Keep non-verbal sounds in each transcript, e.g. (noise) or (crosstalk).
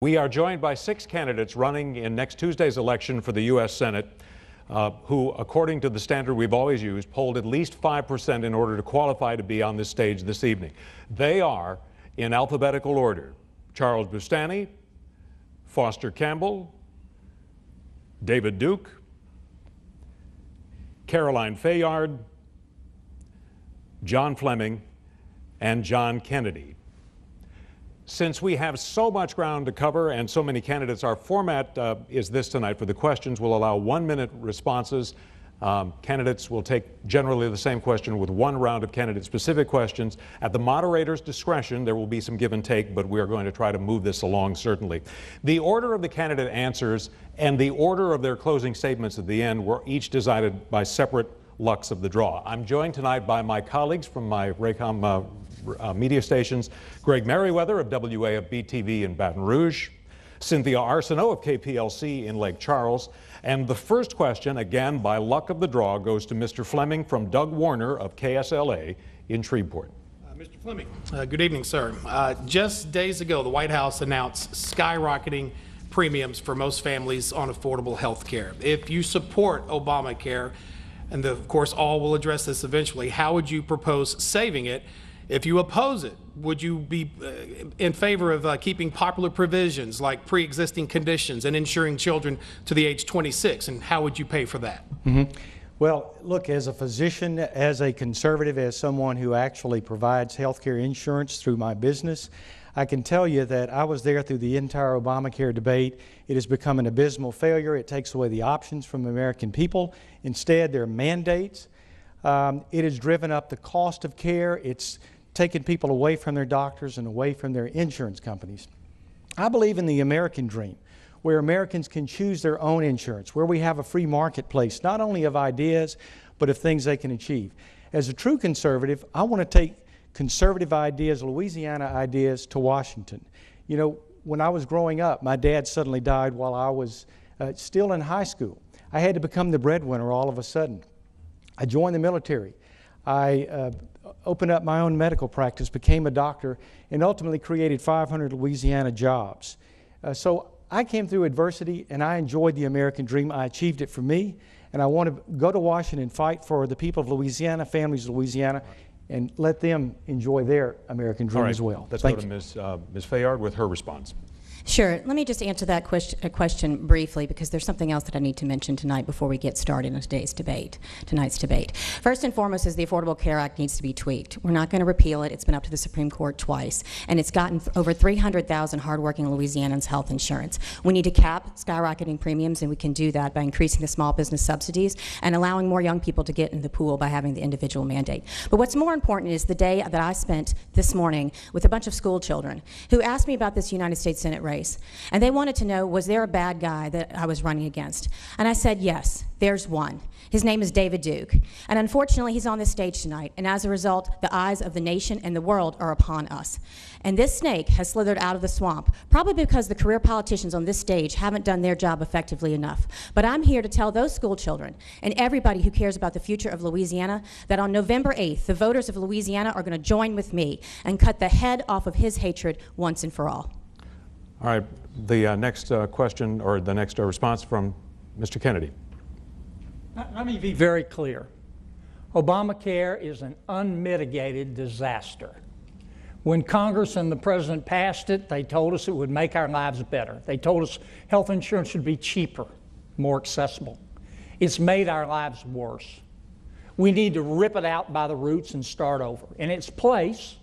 We are joined by six candidates running in next Tuesday's election for the U.S. Senate, uh, who, according to the standard we've always used, polled at least 5% in order to qualify to be on this stage this evening. They are, in alphabetical order, Charles Boustany, Foster Campbell, David Duke, Caroline Fayard, John Fleming, and John Kennedy. Since we have so much ground to cover and so many candidates, our format uh, is this tonight. For the questions, we'll allow one minute responses. Um, candidates will take generally the same question with one round of candidate specific questions. At the moderator's discretion, there will be some give and take, but we are going to try to move this along certainly. The order of the candidate answers and the order of their closing statements at the end were each decided by separate lucks of the draw. I'm joined tonight by my colleagues from my Raycom uh, uh, media stations, Greg Meriwether of WAFB TV in Baton Rouge, Cynthia Arsenault of KPLC in Lake Charles. And the first question, again by luck of the draw, goes to Mr. Fleming from Doug Warner of KSLA in Shreveport. Uh, Mr. Fleming, uh, good evening, sir. Uh, just days ago, the White House announced skyrocketing premiums for most families on affordable health care. If you support Obamacare, and the, of course all will address this eventually, how would you propose saving it? If you oppose it, would you be uh, in favor of uh, keeping popular provisions like pre-existing conditions and insuring children to the age 26? And how would you pay for that? Mm-hmm. Well, look, as a physician, as a conservative, as someone who actually provides health care insurance through my business, I can tell you that I was there through the entire Obamacare debate. It has become an abysmal failure. It takes away the options from American people. Instead, there are mandates. Um, it has driven up the cost of care. It's taken people away from their doctors and away from their insurance companies. I believe in the American dream, where Americans can choose their own insurance, where we have a free marketplace, not only of ideas, but of things they can achieve. As a true conservative, I want to take conservative ideas, Louisiana ideas, to Washington. You know, when I was growing up, my dad suddenly died while I was uh, still in high school. I had to become the breadwinner all of a sudden. I joined the military. I uh, opened up my own medical practice, became a doctor, and ultimately created 500 Louisiana jobs. Uh, so I came through adversity and I enjoyed the American dream. I achieved it for me, and I want to go to Washington and fight for the people of Louisiana, families of Louisiana, and let them enjoy their American dream right. as well. Let's Thank go to you. Ms. Uh, Ms. Fayard with her response. Sure. Let me just answer that question, uh, question, briefly because there's something else that I need to mention tonight before we get started in today's debate, tonight's debate. First and foremost is the Affordable Care Act needs to be tweaked. We're not going to repeal it. It's been up to the Supreme Court twice, and it's gotten over 300,000 hardworking Louisianans health insurance. We need to cap skyrocketing premiums, and we can do that by increasing the small business subsidies and allowing more young people to get in the pool by having the individual mandate. But what's more important is the day that I spent this morning with a bunch of school children who asked me about this United States Senate race race. And they wanted to know, was there a bad guy that I was running against? And I said, yes, there's one. His name is David Duke. And unfortunately, he's on this stage tonight. And as a result, the eyes of the nation and the world are upon us. And this snake has slithered out of the swamp, probably because the career politicians on this stage haven't done their job effectively enough. But I'm here to tell those school children and everybody who cares about the future of Louisiana that on November 8th, the voters of Louisiana are going to join with me and cut the head off of his hatred once and for all. All right, the uh, next uh, question or the next uh, response from Mr. Kennedy. Let me be very clear. Obamacare is an unmitigated disaster. When Congress and the President passed it, they told us it would make our lives better. They told us health insurance should be cheaper, more accessible. It's made our lives worse. We need to rip it out by the roots and start over. In its place,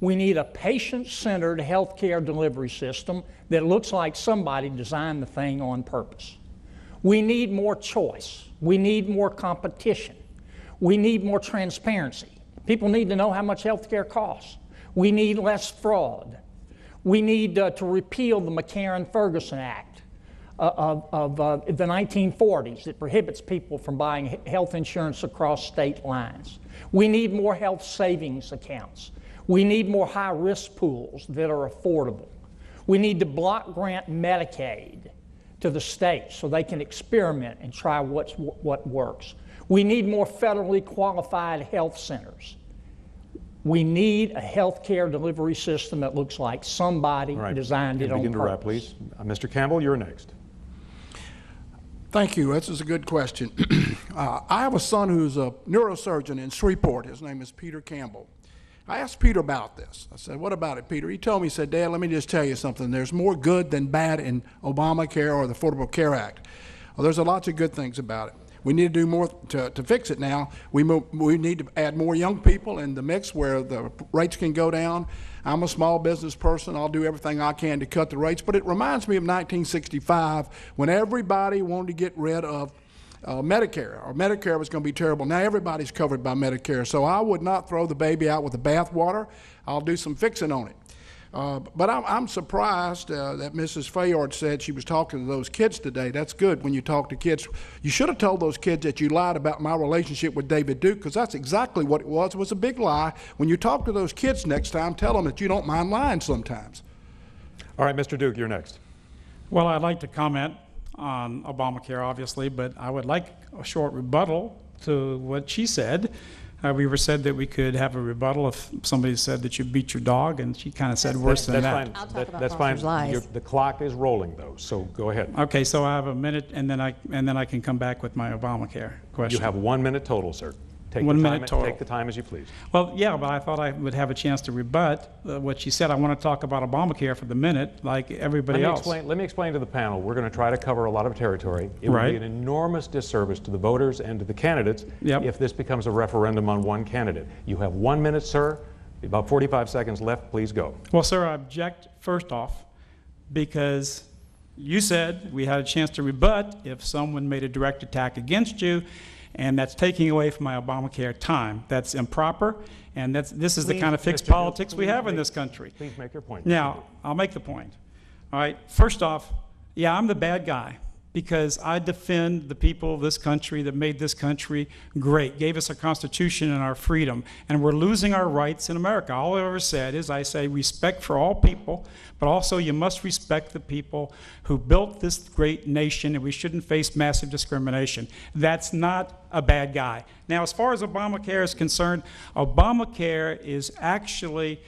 we need a patient centered healthcare delivery system that looks like somebody designed the thing on purpose. We need more choice. We need more competition. We need more transparency. People need to know how much healthcare costs. We need less fraud. We need uh, to repeal the McCarran Ferguson Act uh, of, of uh, the 1940s that prohibits people from buying health insurance across state lines. We need more health savings accounts. We need more high risk pools that are affordable. We need to block grant Medicaid to the states so they can experiment and try what's, what works. We need more federally qualified health centers. We need a health care delivery system that looks like somebody All right. designed it And on Begin to wrap, please. Uh, Mr. Campbell, you're next. Thank you. This is a good question. (clears throat) uh, I have a son who's a neurosurgeon in Shreveport. His name is Peter Campbell. I asked Peter about this. I said, What about it, Peter? He told me, he said, Dad, let me just tell you something. There's more good than bad in Obamacare or the Affordable Care Act. Well, there's a lots of good things about it. We need to do more to, to fix it now. We, mo- we need to add more young people in the mix where the rates can go down. I'm a small business person. I'll do everything I can to cut the rates. But it reminds me of 1965 when everybody wanted to get rid of uh, Medicare, or Medicare was going to be terrible. Now everybody's covered by Medicare, so I would not throw the baby out with the bathwater. I'll do some fixing on it. Uh, but I'm, I'm surprised uh, that Mrs. Fayard said she was talking to those kids today. That's good when you talk to kids. You should have told those kids that you lied about my relationship with David Duke, because that's exactly what it was. It was a big lie. When you talk to those kids next time, tell them that you don't mind lying sometimes. All right, Mr. Duke, you're next. Well, I'd like to comment on Obamacare, obviously, but I would like a short rebuttal to what she said. Uh, we were said that we could have a rebuttal if somebody said that you beat your dog, and she kind of said worse than that. That's that. fine. I'll talk That- about That's fine. Foster's lies. Your- The clock is rolling, though, so go ahead. Okay, so I have a minute, and then I and then I can come back with my Obamacare question. You have one minute total, sir. Take One the minute time- total. Take the time as you please. Well, yeah, but I thought I would have a chance to rebut uh, what she said. I want to talk about Obamacare for the minute, like Let everybody me else. explain, let me explain to the panel, we're going to try to cover a lot of territory. It would Right. be an enormous disservice to the voters and to the candidates Yep. if this becomes a referendum on one candidate. You have one minute, sir. About 45 seconds left. Please go. Well, sir, I object first off because you said we had a chance to rebut if someone made a direct attack against you, and that's taking away from my Obamacare time. That's improper, and that's, this is the kind of fixed Mr. Politics we please have in this country. Please make your point. Now, I'll make the point. All right, first off, yeah, I'm the bad guy because I defend the people of this country that made this country great, gave us our Constitution and our freedom, and we're losing our rights in America. All I ever said is I say respect for all people, but also you must respect the people who built this great nation, and we shouldn't face massive discrimination. That's not a bad guy. Now, as far as Obamacare is concerned, Obamacare is actually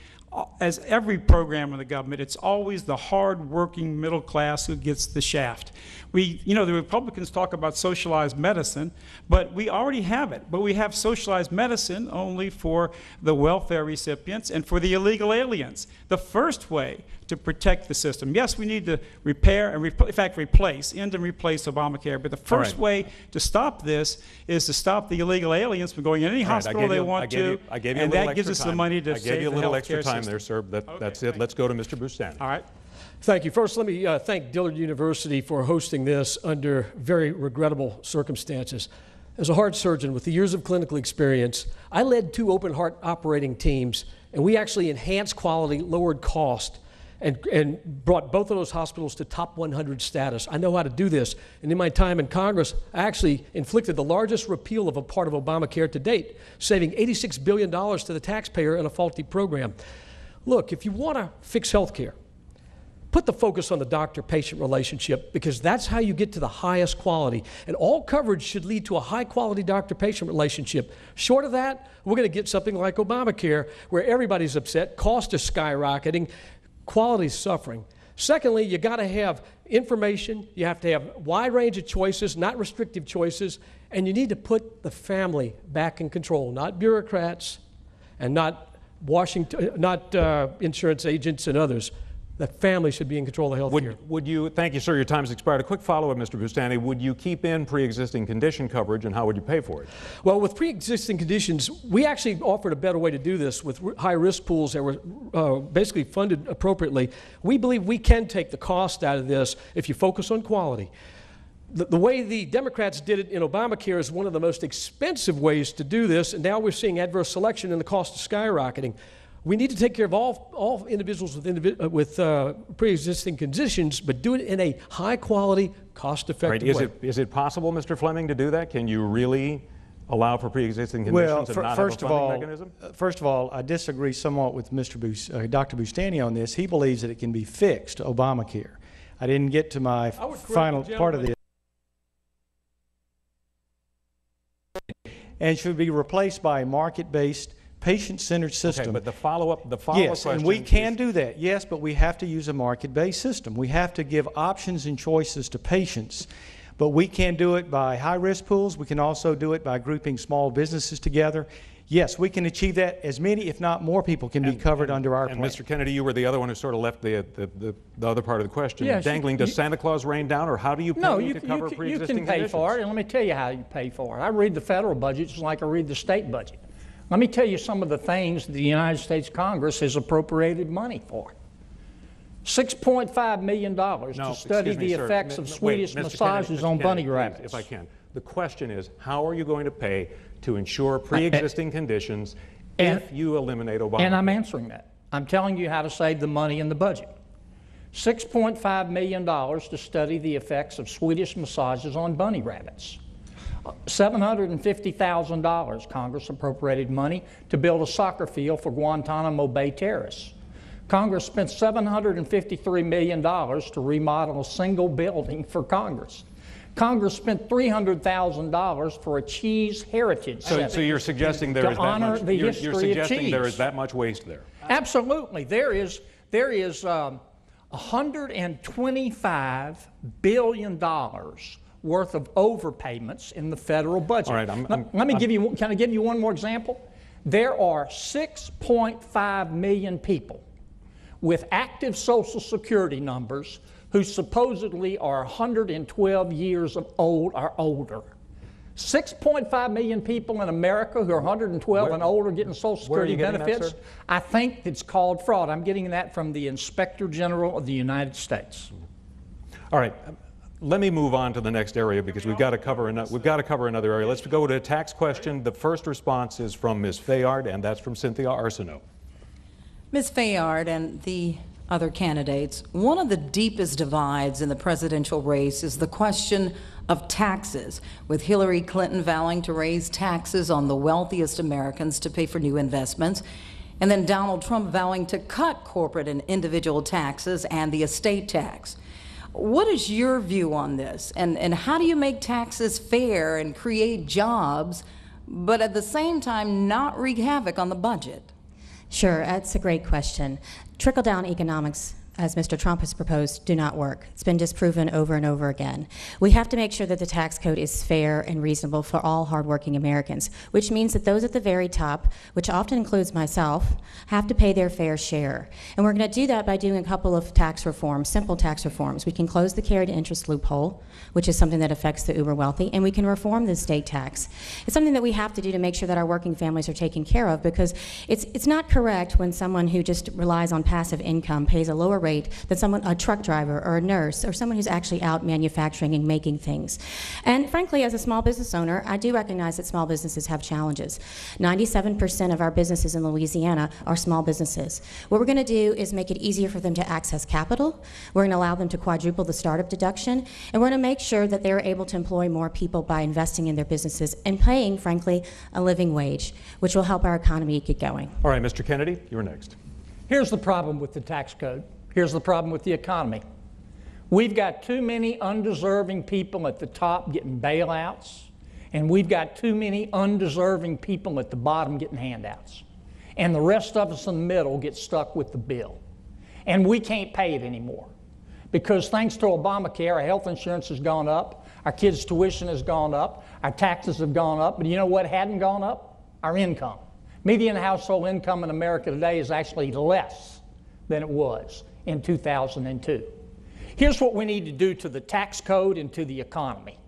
as every program in the government, it's always the hard-working middle class who gets the shaft. We, you know, the Republicans talk about socialized medicine, but we already have it. But we have socialized medicine only for the welfare recipients and for the illegal aliens. The first way to protect the system, yes, we need to repair and, repl- in fact, replace, end and replace Obamacare. But the first right. way to stop this is to stop the illegal aliens from going in any All right, hospital gave they you- want gave to, you- I gave you a and little that gives extra us the money to I save gave you a little extra time system. there, sir. That- That's it. Let's go to Mr. Boustany. All right. Thank you. First, let me uh, thank Dillard University for hosting this under very regrettable circumstances. As a heart surgeon with the years of clinical experience, I led two open heart operating teams, and we actually enhanced quality, lowered cost, and, and brought both of those hospitals to top 100 status. I know how to do this. And in my time in Congress, I actually inflicted the largest repeal of a part of Obamacare to date, saving $86 billion to the taxpayer in a faulty program. Look, if you want to fix health care, Put the focus on the doctor patient relationship because that's how you get to the highest quality. And all coverage should lead to a high quality doctor patient relationship. Short of that, we're going to get something like Obamacare where everybody's upset, cost is skyrocketing, quality's suffering. Secondly, you got to have information, you have to have wide range of choices, not restrictive choices, and you need to put the family back in control, not bureaucrats and not Washington, not uh, insurance agents and others. The family should be in control of health care. Would, would you, thank you, sir, your time's expired. A quick follow-up, Mr. Boustany. Would you keep in pre-existing condition coverage, and how would you pay for it? Well, with pre-existing conditions, we actually offered a better way to do this with high-risk pools that were uh, basically funded appropriately. We believe we can take the cost out of this if you focus on quality. The, the way the Democrats did it in Obamacare is one of the most expensive ways to do this, and now we're seeing adverse selection and the cost is skyrocketing. We need to take care of all, all individuals with, indivi- uh, with uh, pre-existing conditions, but do it in a high-quality, cost-effective way. is way. it, is it possible, Mr. Fleming, to do that? Can you really allow for pre-existing Well, conditions and fir- not first have of a funding all, mechanism? uh, first of all, I disagree somewhat with Mr. Bus- uh, Dr. Boustany on this. He believes that it can be fixed, Obamacare. I didn't get to my I would correct final part of gentleman. this. And should be replaced by a market-based patient-centered system. Okay, but the follow-up, the follow-up Yes, question and we can is- do that, yes, but we have to use a market-based system. We have to give options and choices to patients. But we can do it by high-risk pools. We can also do it by grouping small businesses together. Yes, we can achieve that. As many, if not more people can be covered under our And plan. Mr. Kennedy, you were the other one who sort of left the, the, the, the other part of the question Yes, you- dangling. Does you- Santa Claus rain down, or how do you pay No, to you, cover you, can- you pre-existing can pay conditions? for it, and let me tell you how you pay for it. I read the federal budget just like I read the state budget. Let me tell you some of the things the United States Congress has appropriated money for. $6.5 million No, to study me, the sir. effects M- of wait, Swedish. Kennedy, massages Mr. on Kennedy, bunny rabbits. If I can. The question is, how are you going to pay to ensure (laughs) pre-existing conditions and- if you eliminate Obama? And I'm answering that. I'm telling you how to save the money in the budget. $6.5 million to study the effects of Swedish massages on bunny rabbits. $750,000 Congress appropriated money to build a soccer field for Guantanamo Bay terrorists. Congress spent $753 million to remodel a single building for Congress. Congress spent $300,000 for a cheese heritage So, center so you're suggesting there to is that honor much, the you're, history you're of suggesting there cheese. is that much waste there? Absolutely. There is, there is um, $125 billion worth of overpayments in the federal budget. All right, I'm- let, I'm- let me I'm- give you, can I give you one more example? There are 6.5 million people with active Social Security numbers who supposedly are 112 years of old or older. 6.5 million people in America who are 112 Where- and older getting Social Security that, benefits. sir? I think it's called fraud. I'm getting that from the Inspector General of the United States. All right, let me move on to the next area because we've got to cover ano- we've got to cover another area. Let's go to a tax question. The first response is from Ms. Fayard, and that's from Cynthia Arsenault. Ms. Fayard and the other candidates, one of the deepest divides in the presidential race is the question of taxes, with Hillary Clinton vowing to raise taxes on the wealthiest Americans to pay for new investments, and then Donald Trump vowing to cut corporate and individual taxes and the estate tax. What is your view on this? And, and how do you make taxes fair and create jobs, but at the same time not wreak havoc on the budget? Sure, that's a great question. Trickle down economics, as Mr. Trump has proposed, do not work. It's been disproven over and over again. We have to make sure that the tax code is fair and reasonable for all hardworking Americans, which means that those at the very top, which often includes myself, have to pay their fair share. And we're going to do that by doing a couple of tax reforms, simple tax reforms. We can close the carried interest loophole, which is something that affects the uber wealthy, and we can reform the state tax. It's something that we have to do to make sure that our working families are taken care of because it's, it's not correct when someone who just relies on passive income pays a lower rate than someone, a truck driver or a nurse or someone who's actually out manufacturing and making things. And frankly, as a small business owner, I do recognize that small businesses have challenges. 97% of our businesses in Louisiana are small businesses. What we're going to do is make it easier for them to access capital. We're going to allow them to quadruple the startup deduction, and we're going to make sure that they're able to employ more people by investing in their businesses and paying, frankly, a living wage, which will help our economy get going. All right, Mr. Kennedy, you're next. Here's the problem with the tax code. Here's the problem with the economy. We've got too many undeserving people at the top getting bailouts, and we've got too many undeserving people at the bottom getting handouts. And the rest of us in the middle get stuck with the bill. And we can't pay it anymore. Because thanks to Obamacare, our health insurance has gone up, our kids' tuition has gone up, our taxes have gone up, but you know what hadn't gone up? Our income. Median household income in America today is actually less than it was in 2002. Here's what we need to do to the tax code and to the economy.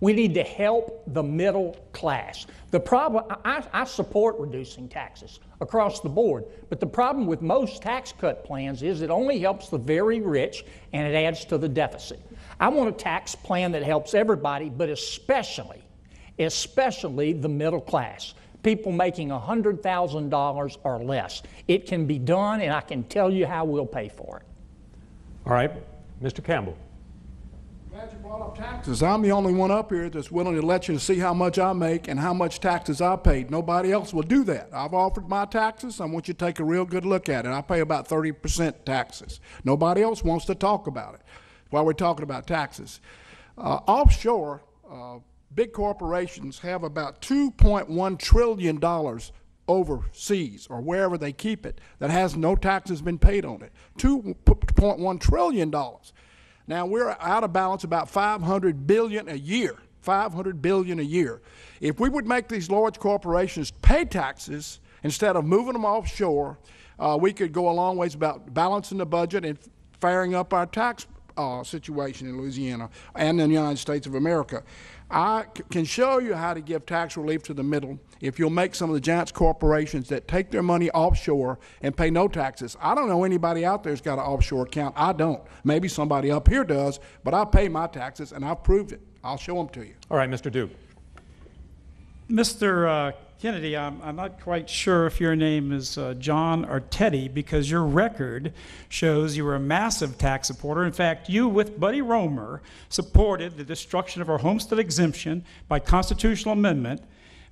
We need to help the middle class. The problem, I, I support reducing taxes across the board, but the problem with most tax cut plans is it only helps the very rich and it adds to the deficit. I want a tax plan that helps everybody, but especially, especially the middle class people making $100,000 or less. It can be done, and I can tell you how we'll pay for it. All right, Mr. Campbell. Glad you brought up taxes. I'm the only one up here that's willing to let you see how much I make and how much taxes I paid. Nobody else will do that. I've offered my taxes. I want you to take a real good look at it. I pay about 30% taxes. Nobody else wants to talk about it while we're talking about taxes. Uh, offshore, uh, big corporations have about $2.1 trillion overseas or wherever they keep it that has no taxes been paid on it. $2.1 trillion. Now we're out of balance about 500 billion a year. 500 billion a year. If we would make these large corporations pay taxes instead of moving them offshore, uh, we could go a long ways about balancing the budget and firing up our tax uh, situation in Louisiana and in the United States of America. I c- can show you how to give tax relief to the middle if you'll make some of the giant corporations that take their money offshore and pay no taxes. I don't know anybody out there who's got an offshore account. I don't. Maybe somebody up here does, but I pay my taxes and I've proved it. I'll show them to you. All right, Mr. Duke. Mr. Uh, Kennedy, I'm, I'm not quite sure if your name is uh, John or Teddy because your record shows you were a massive tax supporter. In fact, you, with Buddy Roemer, supported the destruction of our homestead exemption by constitutional amendment.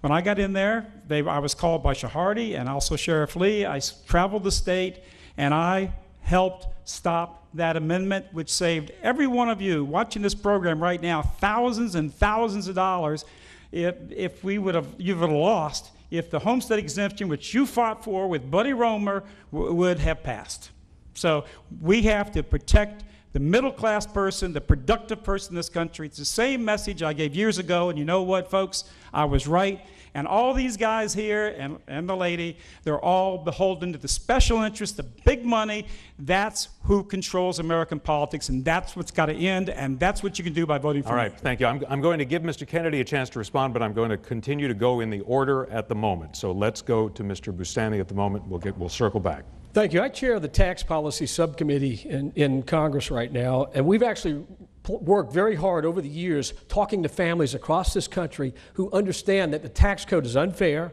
When I got in there, they, I was called by Shahardy and also Sheriff Lee. I traveled the state and I helped stop that amendment, which saved every one of you watching this program right now thousands and thousands of dollars if, if we would have, you would have lost if the homestead exemption, which you fought for with Buddy Roemer, would have passed. So we have to protect the middle class person, the productive person in this country. It's the same message I gave years ago, and you know what, folks? I was right. And all these guys here and, and the lady, they're all beholden to the special interests, the big money. That's who controls American politics, and that's what's got to end, and that's what you can do by voting for All me. right, thank you. I'm, I'm going to give Mr. Kennedy a chance to respond, but I'm going to continue to go in the order at the moment. So let's go to Mr. Boustany at the moment. We'll get, we'll circle back. Thank you. I chair the Tax Policy Subcommittee in, in Congress right now, and we've actually pl- worked very hard over the years talking to families across this country who understand that the tax code is unfair,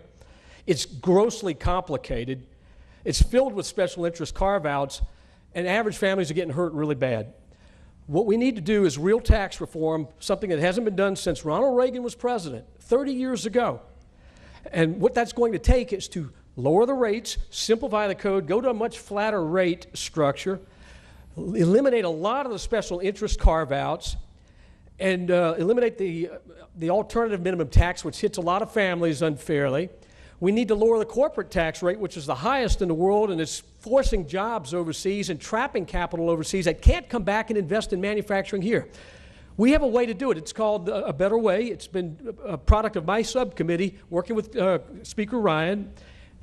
it's grossly complicated, it's filled with special interest carve outs, and average families are getting hurt really bad. What we need to do is real tax reform, something that hasn't been done since Ronald Reagan was president 30 years ago. And what that's going to take is to lower the rates, simplify the code, go to a much flatter rate structure, eliminate a lot of the special interest carve outs, and uh, eliminate the, the alternative minimum tax, which hits a lot of families unfairly. We need to lower the corporate tax rate, which is the highest in the world, and is forcing jobs overseas and trapping capital overseas that can't come back and invest in manufacturing here. We have a way to do it. It's called uh, A Better Way. It's been a product of my subcommittee working with uh, Speaker Ryan.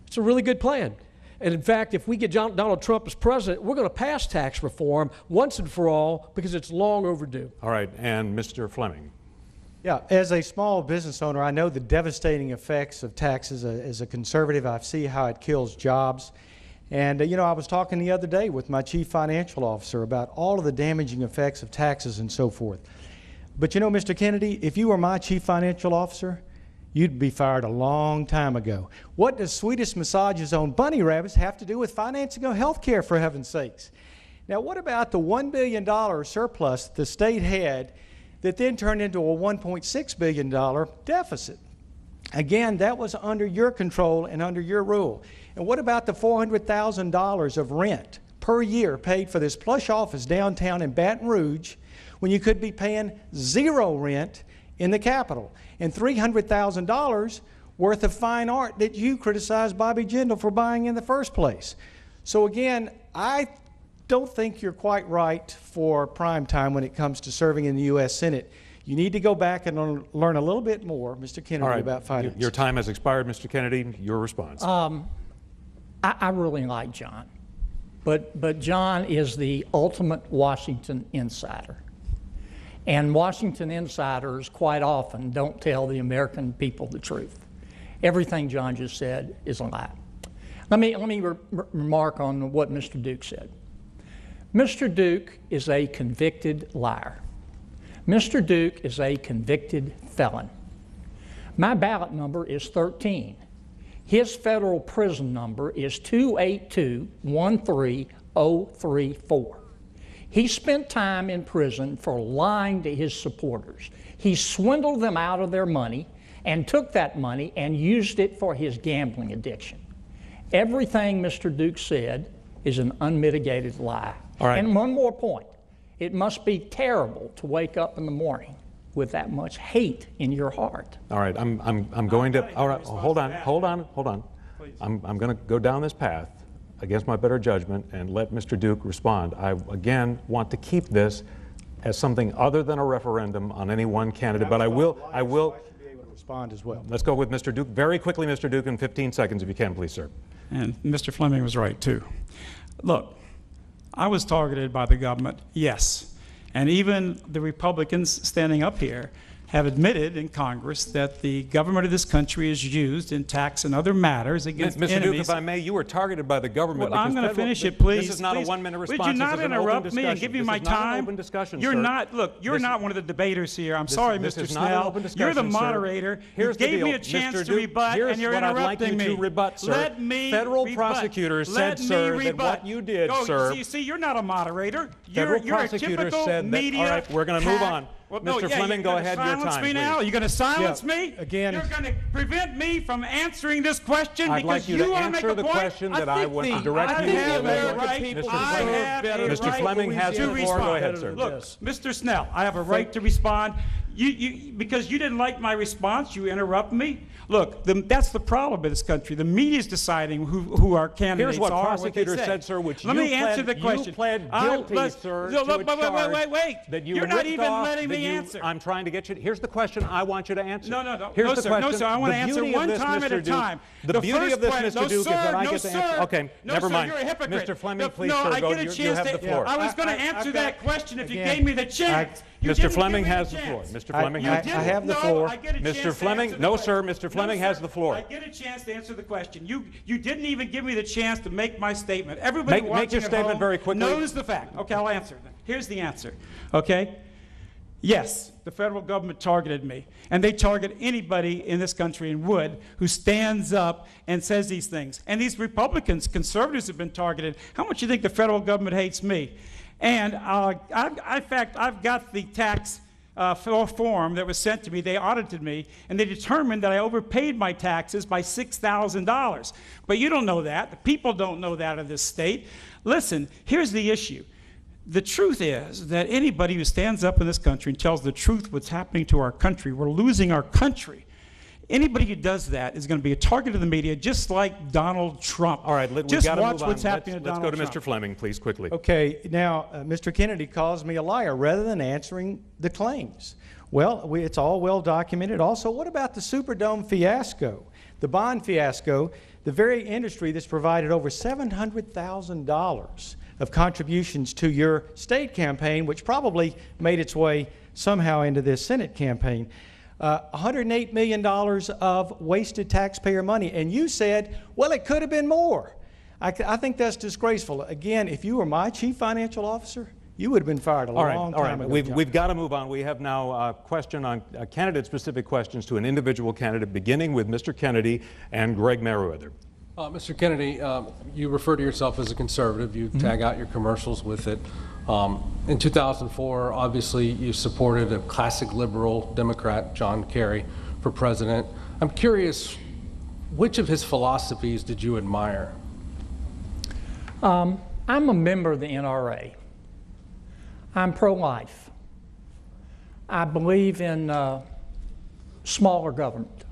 It's a really good plan. And in fact, if we get John, Donald Trump as president, we're going to pass tax reform once and for all because it's long overdue. All right, and Mr. Fleming. Yeah, as a small business owner, I know the devastating effects of taxes. As a conservative, I see how it kills jobs. And, uh, you know, I was talking the other day with my chief financial officer about all of the damaging effects of taxes and so forth. But, you know, Mr. Kennedy, if you were my chief financial officer, you'd be fired a long time ago. What does Swedish massages on bunny rabbits have to do with financing of health care, for heaven's sakes? Now, what about the $1 billion surplus the state had that then turned into a $1.6 billion deficit? Again, that was under your control and under your rule. And what about the $400,000 of rent per year paid for this plush office downtown in Baton Rouge when you could be paying zero rent in the Capitol? And $300,000 worth of fine art that you criticized Bobby Jindal for buying in the first place. So again, I don't think you're quite right for prime time when it comes to serving in the U.S. Senate. You need to go back and learn- learn a little bit more, Mr. Kennedy, All right, about your- finance. Your time has expired, Mr. Kennedy. Your response. Um, I, I really like John, but, but John is the ultimate Washington insider. And Washington insiders quite often don't tell the American people the truth. Everything John just said is a lie. Let me, let me re- remark on what Mr. Duke said. Mr. Duke is a convicted liar. Mr. Duke is a convicted felon. My ballot number is 13. His federal prison number is 282-13034. He spent time in prison for lying to his supporters. He swindled them out of their money and took that money and used it for his gambling addiction. Everything Mr. Duke said is an unmitigated lie. All right. And one more point. It must be terrible to wake up in the morning with that much hate in your heart. All right, I'm, I'm, I'm going to, all right, hold on, hold on, hold on. I'm, I'm going to go down this path against my better judgment and let Mr. Duke respond. I, again, want to keep this as something other than a referendum on any one candidate, but I will, I will, be able to respond as well. let's go with Mr. Duke. Very quickly, Mr. Duke, in 15 seconds, if you can, please, sir. And Mr. Fleming was right, too. Look, I was targeted by the government, yes. And even the Republicans standing up here have admitted in Congress that the government of this country is used in tax and other matters against Mr. Duke, if I may, you were targeted by the government. Well, I'm going to finish it, please. This is not please. a one-minute response. Would you not this is an open interrupt me and give me my is not an time? open discussion, You're sir. not. Look, you're This- not one of the debaters here. I'm This- sorry, this Mr. is not an Snell. You're the moderator. Here's the you gave me a chance Mr. to Duke, rebut, and you're what I'd like you me. to rebut, sir. Let me Federal rebut. prosecutors Let said, sir, that what you did, oh, Go, sir- See, see, you're not a moderator. Federal you're, a prosecutors typical said that- media all right, we're gonna move on. Well, no, Mr. yeah, Fleming, go ahead, your silence time, me now? You're going to silence Yeah, me? again- You're going to prevent me from answering this question I'd because like you to wanna make answer a the point? question that I think want the- to direct I you to. have Mr. a right. people I deserve have better a than Mr. right Fleming has the floor. Go ahead, sir. Look, Mr. Snell, I have a right to respond. You, you, because you didn't like my response, you interrupt me. Look, the, that's the problem in this country. The media is deciding who, who our candidates Here's what are. and prosecutors said, sir, which Let you me answer pled- the you question. pled I- guilty, let's- sir, no, to a wait, wait, wait, wait, that you You're not even off, letting me you- answer. I'm trying to get you. Here's the question I want you to answer. No, no, no. Here's no, the sir. question. No, sir. I want to answer one this, time at a Duke- time. The, beauty of this, question- Mr. no, Duke, is sir, that I no, get to sir. answer. Okay, never mind. You're a hypocrite. Mr. Fleming, please, sir, I go. get a You- you chance have to, the floor. I was going to answer that question if you gave me the chance. You Mr. Fleming has the floor. Mr. Fleming I- has I the have the no, floor. I get a Mr. Fleming- no, sir. Mr. Fleming has sir. the floor. I get a chance to answer the question. You you didn't even give me the chance to make my statement. Everybody Make- make your at statement home very quickly. knows the fact. Okay, I'll answer. Here's the answer. Okay. Yes, the federal government targeted me, and they target anybody in this country and would who stands up and says these things. And these Republicans, conservatives, have been targeted. How much do you think the federal government hates me? And uh, I, in fact, I've got the tax uh, form that was sent to me. They audited me, and they determined that I overpaid my taxes by $6,000. But you don't know that. The people don't know that in this state. Listen, here's the issue. The truth is that anybody who stands up in this country and tells the truth what's happening to our country, we're losing our country. Anybody who does that is going to be a target of the media, just like Donald Trump. All right, let, just got watch move on. what's happening let's, to let's Donald go to Trump. Mr. Fleming, please, quickly. Okay, now, uh, Mr. Kennedy calls me a liar rather than answering the claims. Well, we, it's all well documented. Also, what about the Superdome fiasco, the bond fiasco, the very industry that's provided over $700,000 of contributions to your state campaign, which probably made its way somehow into this Senate campaign? Uh, $108 million of wasted taxpayer money. And you said, well, it could have been more. I think that's disgraceful. Again, if you were my chief financial officer, you would have been fired a All right, long all time right. ago. We've, John. we've got to move on. We have now a question on uh, candidate-specific questions to an individual candidate, beginning with Mr. Kennedy and Greg Meriwether. Uh, Mr. Kennedy, um, you refer to yourself as a conservative. You tag out your commercials with it. Um, in 2004, obviously, you supported a classic liberal Democrat, John Kerry, for president. I'm curious, which of his philosophies did you admire? Um, I'm a member of the NRA. I'm pro life. I believe in uh, smaller government.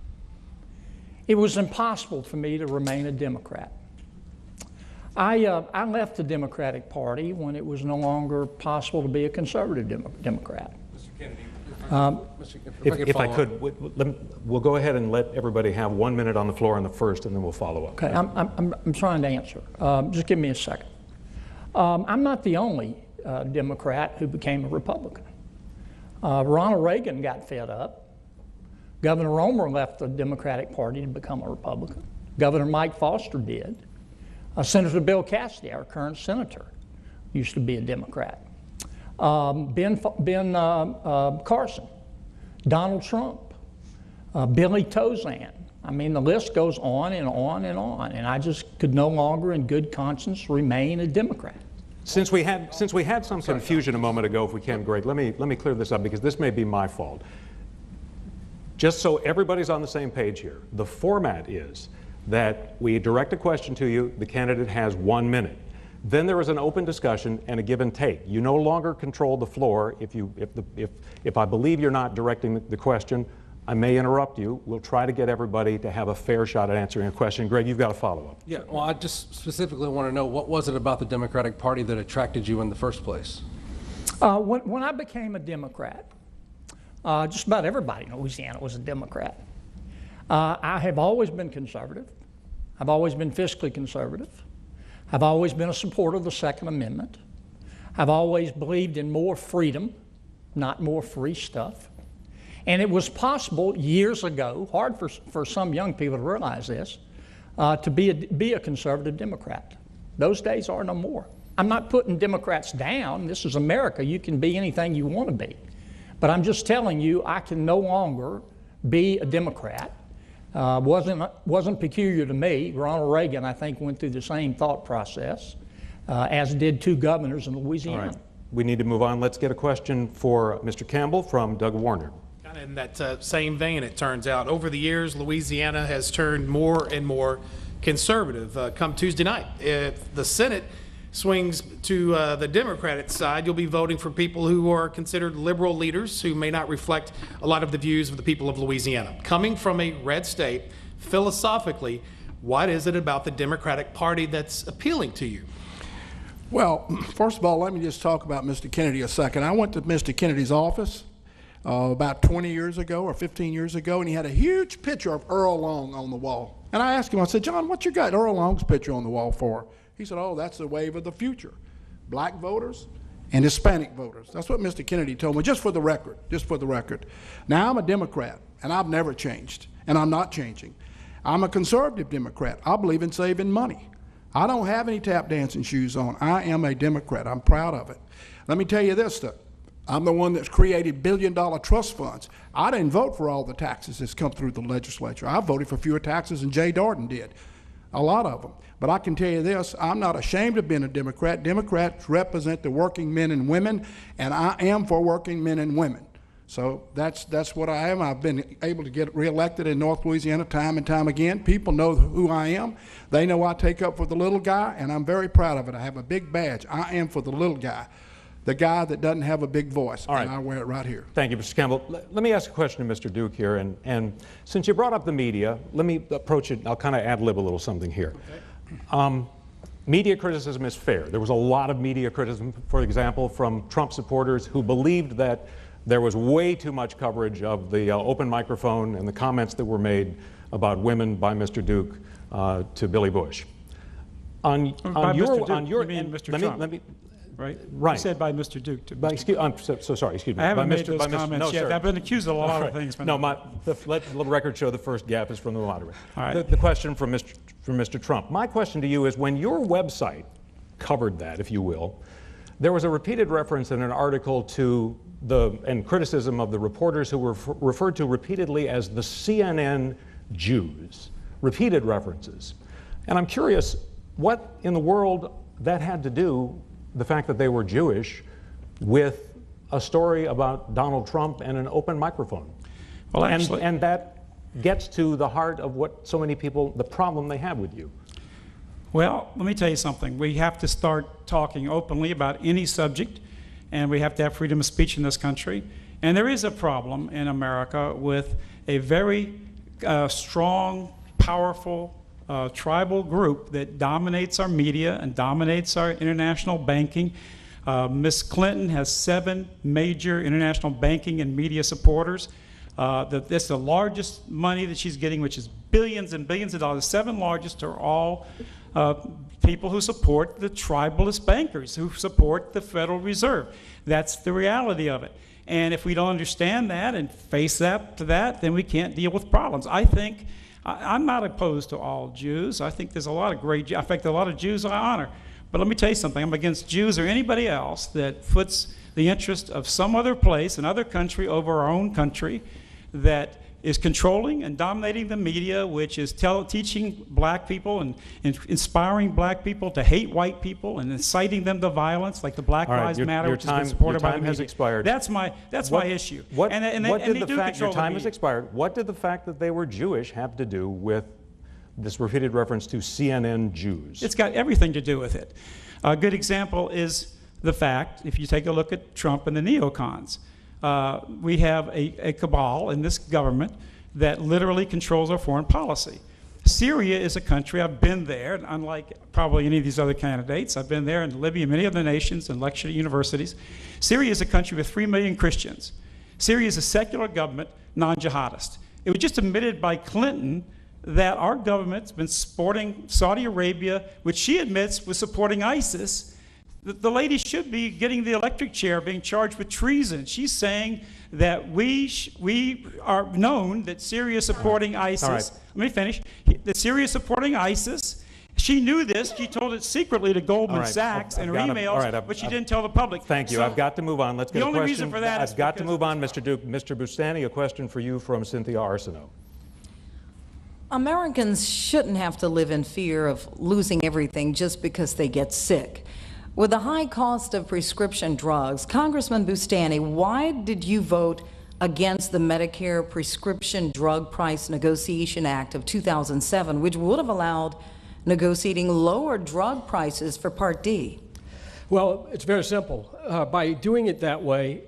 It was impossible for me to remain a Democrat. I, uh, I left the Democratic Party when it was no longer possible to be a conservative Demo- Democrat. Mr. Kennedy, Um, Mr. If, if I follow up. could, w- w- let me- we'll go ahead and let everybody have one minute on the floor on the first, and then we'll follow up. Okay, I'm, I'm, I'm- I'm trying to answer. Um, just give me a second. Um, I'm not the only uh, Democrat who became a Republican. Uh, Ronald Reagan got fed up. Governor Roemer left the Democratic Party to become a Republican. Governor Mike Foster did. Uh, Senator Bill Cassidy, our current senator, used to be a Democrat. Um, ben ben uh, uh, Carson, Donald Trump, uh, Billy Tauzin. I mean, the list goes on and on and on, and I just could no longer, in good conscience, remain a Democrat. Since we had, since we had some confusion a moment ago, if we can, Greg, let me, let me clear this up because this may be my fault. Just so everybody's on the same page here, the format is that we direct a question to you, the candidate has one minute. Then there is an open discussion and a give and take. You no longer control the floor if you, if the, if, if I believe you're not directing the question, I may interrupt you. We'll try to get everybody to have a fair shot at answering a question. Greg, you've got a follow-up. Yeah, well, I just specifically want to know, what was it about the Democratic Party that attracted you in the first place? Uh, when, when I became a Democrat, uh, just about everybody in Louisiana was a Democrat. Uh, I have always been conservative. I've always been fiscally conservative. I've always been a supporter of the Second Amendment. I've always believed in more freedom, not more free stuff. And it was possible years ago, hard for, for some young people to realize this, uh, to be a, be a conservative Democrat. Those days are no more. I'm not putting Democrats down. This is America. You can be anything you want to be. But I'm just telling you, I can no longer be a Democrat. Uh, wasn't, wasn't peculiar to me. Ronald Reagan, I think, went through the same thought process, uh, as did two governors in Louisiana. right. We need to move on. Let's get a question for Mr. Campbell from Doug Warner. Kind of in that uh, same vein, it turns out. Over the years, Louisiana has turned more and more conservative. Uh, come Tuesday night, if the Senate swings to uh, the Democratic side, you'll be voting for people who are considered liberal leaders who may not reflect a lot of the views of the people of Louisiana. Coming from a red state, philosophically, what is it about the Democratic Party that's appealing to you? Well, (clears throat) first of all, let me just talk about Mr. Kennedy a second. I went to Mr. Kennedy's office uh, about 20 years ago or 15 years ago, and he had a huge picture of Earl Long on the wall. And I asked him, I said, John, what you got Earl Long's picture on the wall for? He said, oh, that's the wave of the future. Black voters and Hispanic voters. That's what Mr. Kennedy told me, just for the record, just for the record. Now, I'm a Democrat, and I've never changed, and I'm not changing. I'm a conservative Democrat. I believe in saving money. I don't have any tap dancing shoes on. I am a Democrat. I'm proud of it. Let me tell you this, though. I'm the one that's created billion dollar trust funds. I didn't vote for all the taxes that's come through the legislature. I voted for fewer taxes than Jay Dardenne did, a lot of them. But I can tell you this I'm not ashamed of being a Democrat. Democrats represent the working men and women, and I am for working men and women. So that's, that's what I am. I've been able to get reelected in North Louisiana time and time again. People know who I am. They know I take up for the little guy, and I'm very proud of it. I have a big badge. I am for the little guy, the guy that doesn't have a big voice. All right. And I wear it right here. Thank you, Mr. Campbell. Let, let me ask a question to Mr. Duke here. And, and since you brought up the media, let me approach it. I'll kind of ad lib a little something here. Um, media criticism is fair. There was a lot of media criticism, for example, from Trump supporters who believed that there was way too much coverage of the uh, open microphone and the comments that were made about women by Mr. Duke uh, to Billy Bush. On, on your. Duke, on your you and Mr. let me- Trump. let me- right? Right. Said by Mr. Duke to by, Mr. excuse, I'm so, so sorry, excuse me. I haven't by made Mr. those by Mr. comments no, yet. sir. I've been accused of a lot of right. things, but No, no. my, the, let the record show the first gap is from the moderator. All right. The, the question from Mr. from Mr. Trump. My question to you is when your website covered that, if you will, there was a repeated reference in an article to the, and criticism of the reporters who were f- referred to repeatedly as the CNN Jews. Repeated references. And I'm curious what in the world that had to do, the fact that they were Jewish, with a story about Donald Trump and an open microphone. Well, and, and that gets to the heart of what so many people, the problem they have with you. Well, let me tell you something. We have to start talking openly about any subject, and we have to have freedom of speech in this country. And there is a problem in America with a very uh, strong, powerful uh, tribal group that dominates our media and dominates our international banking. Uh, Ms. Clinton has seven major international banking and media supporters. Uh, that that's the largest money that she's getting, which is billions and billions of dollars. Seven largest are all uh, people who support the tribalist bankers, who support the Federal Reserve. That's the reality of it. And if we don't understand that and face up to that, then we can't deal with problems. I think I, I'm not opposed to all Jews. I think there's a lot of great. Jew- In fact, a lot of Jews I honor. But let me tell you something. I'm against Jews or anybody else that puts the interest of some other place, another country, over our own country, that is controlling and dominating the media, which is tell, teaching black people and, and inspiring black people to hate white people and inciting them to violence, like the Black right, Lives your- Matter, your which has been supported your by the time has expired. That's my that's What- my issue. What, and, and, what and did they the do fact, your time has expired. What did the fact that they were Jewish have to do with this repeated reference to CNN Jews? It's got everything to do with it. A good example is the fact, if you take a look at Trump and the neocons, uh, we have a, a cabal in this government that literally controls our foreign policy. Syria is a country, I've been there, unlike probably any of these other candidates, I've been there in Libya, many other nations, and lectured at universities. Syria is a country with 3 million Christians. Syria is a secular government, non jihadist. It was just admitted by Clinton that our government's been supporting Saudi Arabia, which she admits was supporting ISIS. The, the lady should be getting the electric chair, being charged with treason. She's saying that we, sh- we are known that Syria is supporting ISIS. right. Let me finish. He- That Syria is supporting ISIS. She knew this. She told it secretly to Goldman All right, Sachs I've- in I've her got 'em. emails, All right, I've- but she I've- didn't tell the public. Thank you. So- I've got to move on. Let's get The a only question. reason for that I've is got to move on, Mr. Duke. Mr. Boustany, a question for you from Cynthia Arsenault. Americans shouldn't have to live in fear of losing everything just because they get sick. With the high cost of prescription drugs, Congressman Boustany, why did you vote against the Medicare Prescription Drug Price Negotiation Act of 2007, which would have allowed negotiating lower drug prices for Part D? Well, it's very simple. Uh, by doing it that way,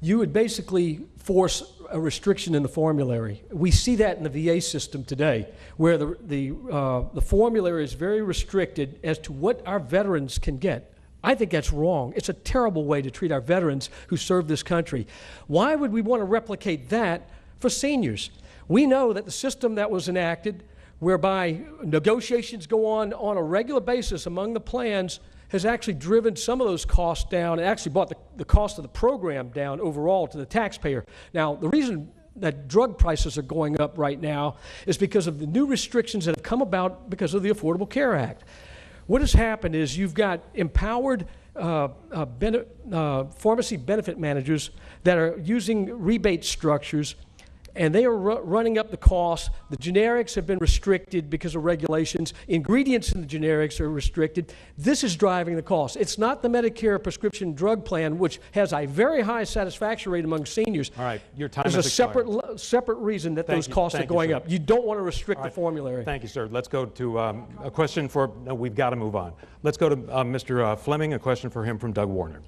you would basically force a restriction in the formulary. We see that in the VA system today, where the, the, uh, the formulary is very restricted as to what our veterans can get. I think that's wrong. It's a terrible way to treat our veterans who serve this country. Why would we want to replicate that for seniors? We know that the system that was enacted, whereby negotiations go on on a regular basis among the plans, has actually driven some of those costs down and actually brought the, the cost of the program down overall to the taxpayer. Now, the reason that drug prices are going up right now is because of the new restrictions that have come about because of the Affordable Care Act. What has happened is you've got empowered uh, uh, bene- uh, pharmacy benefit managers that are using rebate structures and they are ru- running up the cost. The generics have been restricted because of regulations. Ingredients in the generics are restricted. This is driving the cost. It's not the Medicare prescription drug plan, which has a very high satisfaction rate among seniors. All right, your time There's has a separate, expired. le- separate reason that Thank those you. costs are Thank you, going sir. up. You don't want to restrict All the right. formulary. Thank you, sir. Let's go to um, a question for, no, we've got to move on. Let's go to uh, Mr. uh, Fleming, a question for him from Doug Warner.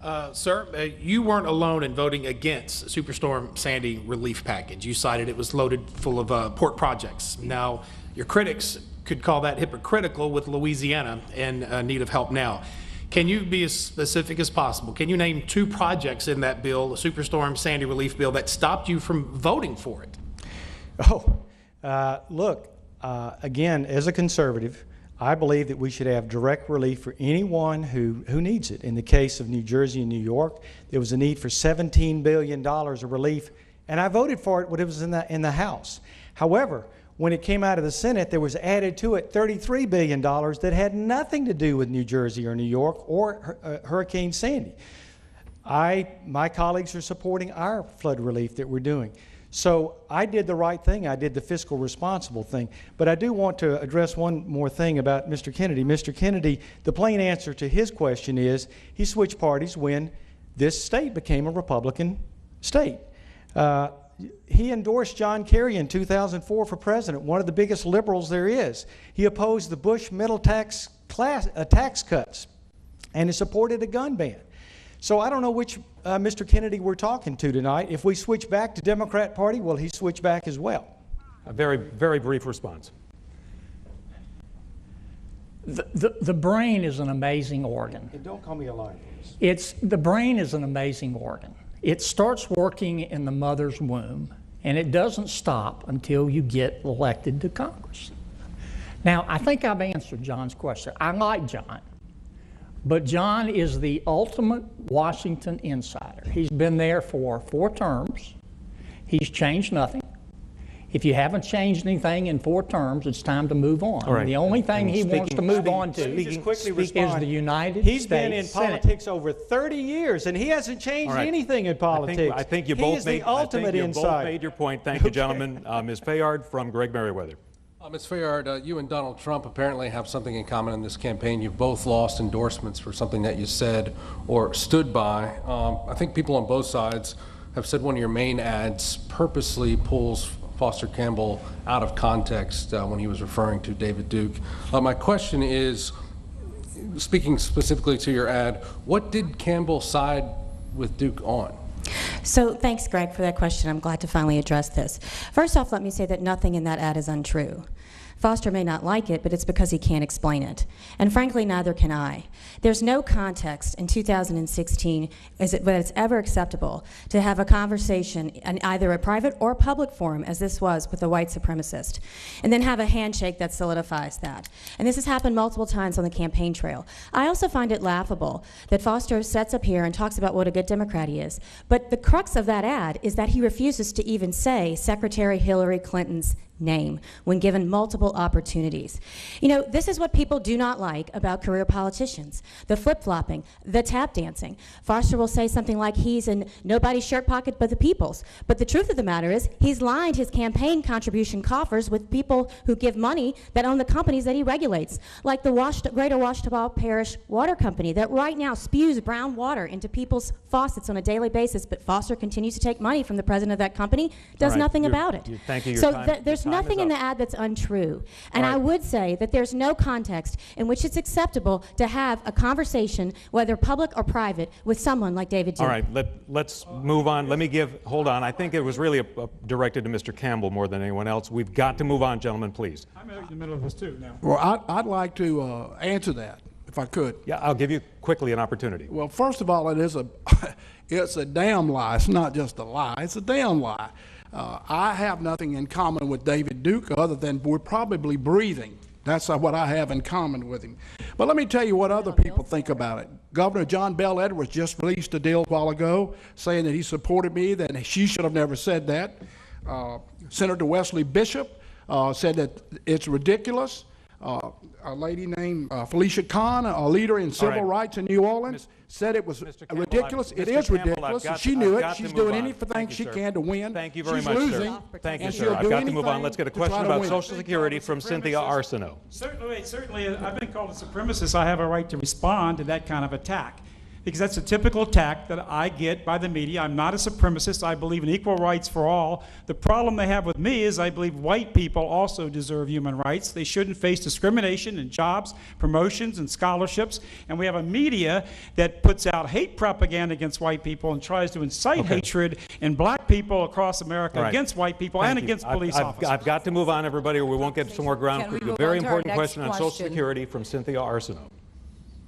Uh, Sir, uh, you weren't alone in voting against Superstorm Sandy relief package. You cited it was loaded full of uh, port projects. Now, your critics could call that hypocritical with Louisiana in uh, need of help now. Can you be as specific as possible? Can you name two projects in that bill, the Superstorm Sandy relief bill, that stopped you from voting for it? Oh, uh, look, uh, again, as a conservative, I believe that we should have direct relief for anyone who, who needs it. In the case of New Jersey and New York, there was a need for $17 billion of relief, and I voted for it when it was in the, in the House. However, when it came out of the Senate, there was added to it $33 billion that had nothing to do with New Jersey or New York or uh, Hurricane Sandy. I, my colleagues are supporting our flood relief that we're doing. So I did the right thing. I did the fiscal responsible thing. But I do want to address one more thing about Mr. Kennedy. Mr. Kennedy, the plain answer to his question is he switched parties when this state became a Republican state. Uh, he endorsed John Kerry in 2004 for president, one of the biggest liberals there is. He opposed the Bush middle tax, class, uh, tax cuts and he supported a gun ban. So I don't know which uh, Mr. Kennedy we're talking to tonight. If we switch back to Democrat Party, will he switch back as well? A very, very brief response. The, the, the brain is an amazing organ. And don't call me a liar, please. It's, the brain is an amazing organ. It starts working in the mother's womb, and it doesn't stop until you get elected to Congress. Now, I think I've answered John's question. I like John, but John is the ultimate Washington insider. He's been there for four terms, he's changed nothing. If you haven't changed anything in four terms, it's time to move on. All right. The only thing And he wants to move speaking- on to Let me just is the United He's States been in Senate. politics over 30 years, and he hasn't changed All right. anything in I politics. think, I think you he both made, the I think you insider. both made your point. Thank you, gentlemen. Uh, Ms. Fayard from Greg Meriwether. Uh, Ms. Fayard, uh, you and Donald Trump apparently have something in common in this campaign. You've both lost endorsements for something that you said or stood by. Um, I think people on both sides have said one of your main ads purposely pulls Foster Campbell out of context uh, when he was referring to David Duke. Uh, my question is, speaking specifically to your ad, what did Campbell side with Duke on? So thanks, Greg, for that question. I'm glad to finally address this. First off, let me say that nothing in that ad is untrue. Foster may not like it, but it's because he can't explain it. And frankly, neither can I. There's no context in 2016 is it, that it's ever acceptable to have a conversation in either a private or public forum, as this was with a white supremacist, and then have a handshake that solidifies that. And this has happened multiple times on the campaign trail. I also find it laughable that Foster sets up here and talks about what a good Democrat he is. But the crux of that ad is that he refuses to even say Secretary Hillary Clinton's name when given multiple opportunities. You know, this is what people do not like about career politicians the flip flopping, the tap dancing. Foster will say something like he's in nobody's shirt pocket but the people's. But the truth of the matter is, he's lined his campaign contribution coffers with people who give money that own the companies that he regulates, like the Wash- Greater Ouachita Parish Water Company that right now spews brown water into people's faucets on a daily basis. But Foster continues to take money from the president of that company, does right, nothing you're- about it. you- thank you, your so th- there's nothing in the ad that's untrue. And All I would say that there's no context in which it's acceptable to have a conversation, whether public or private, with someone like David Duke. All right, let, let's move on. Let me give, hold on. I think it was really uh, directed to Mr. Campbell more than anyone else. We've got to move on, gentlemen, please. I'm in the middle of this too now. Well, I'd, I'd like to uh, answer that, if I could. Yeah, I'll give you quickly an opportunity. Well, first of all, it is a, (laughs) it's a damn lie. It's not just a lie. It's a damn lie. Uh, I have nothing in common with David Duke other than we're probably breathing. That's uh, what I have in common with him. But let me tell you what other people think about it. Governor John Bell Edwards just released a deal a while ago saying that he supported me, that she should have never said that. Uh, Senator Wesley Bishop uh, said that it's ridiculous. Uh, a lady named uh, Felicia Kahn, a leader in civil right. rights in New Orleans, said it was Campbell, ridiculous. I've- It Mr. is Campbell, ridiculous. got she knew it. She's doing anything you, she sir. can to win. Thank you very She's much, sir. losing, Thank you, and sir. she'll I've do got to move on. anything Let's get a question about. Social Security from Cynthia Arsenault. Certainly, certainly, I've been called a supremacist. I have a right to respond to that kind of attack. Because that's a typical attack that I get by the media. I'm not a supremacist. I believe in equal rights for all. The problem they have with me is I believe white people also deserve human rights. They shouldn't face discrimination in jobs, promotions, and scholarships. And we have a media that puts out hate propaganda against white people and tries to incite Okay. hatred in black people across America All right. against white people Thank and you. against I've- police I've, officers. I've got to move on, everybody, or we won't get some more ground. Can A very on to our important next question on Social? Security from Cynthia Arsenault.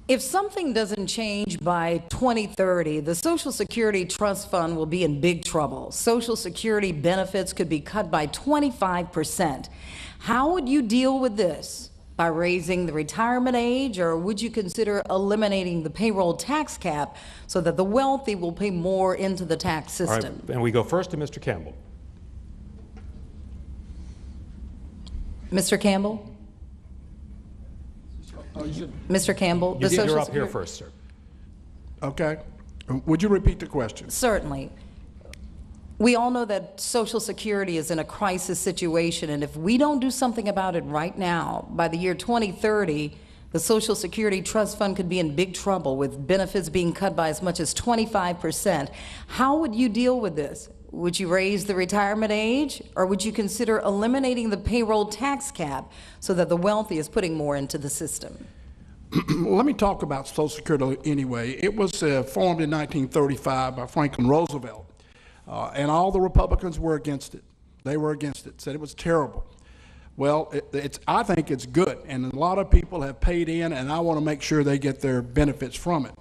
If something doesn't change by 2030, the Social Security Trust Fund will be in big trouble. Social Security benefits could be cut by 25%. How would you deal with this? By raising the retirement age, or would you consider eliminating the payroll tax cap so that the wealthy will pay more into the tax All right, system? and we go first to Mr. Campbell. Mr. Campbell? Mr. Campbell? the You- You're up here Security- first, sir. Okay. Would you repeat the question? Certainly. We all know that Social Security is in a crisis situation, and if we don't do something about it right now, by the year 2030, the Social Security Trust Fund could be in big trouble with benefits being cut by as much as 25%. How would you deal with this? Would you raise the retirement age, or would you consider eliminating the payroll tax cap so that the wealthy is putting more into the system? (clears throat) Let me talk about Social Security anyway. It was uh, formed in 1935 by Franklin Roosevelt, uh, and all the Republicans were against it. They were against it, said it was terrible. Well, it, it's, I think it's good, and a lot of people have paid in, and I want to make sure they get their benefits from it.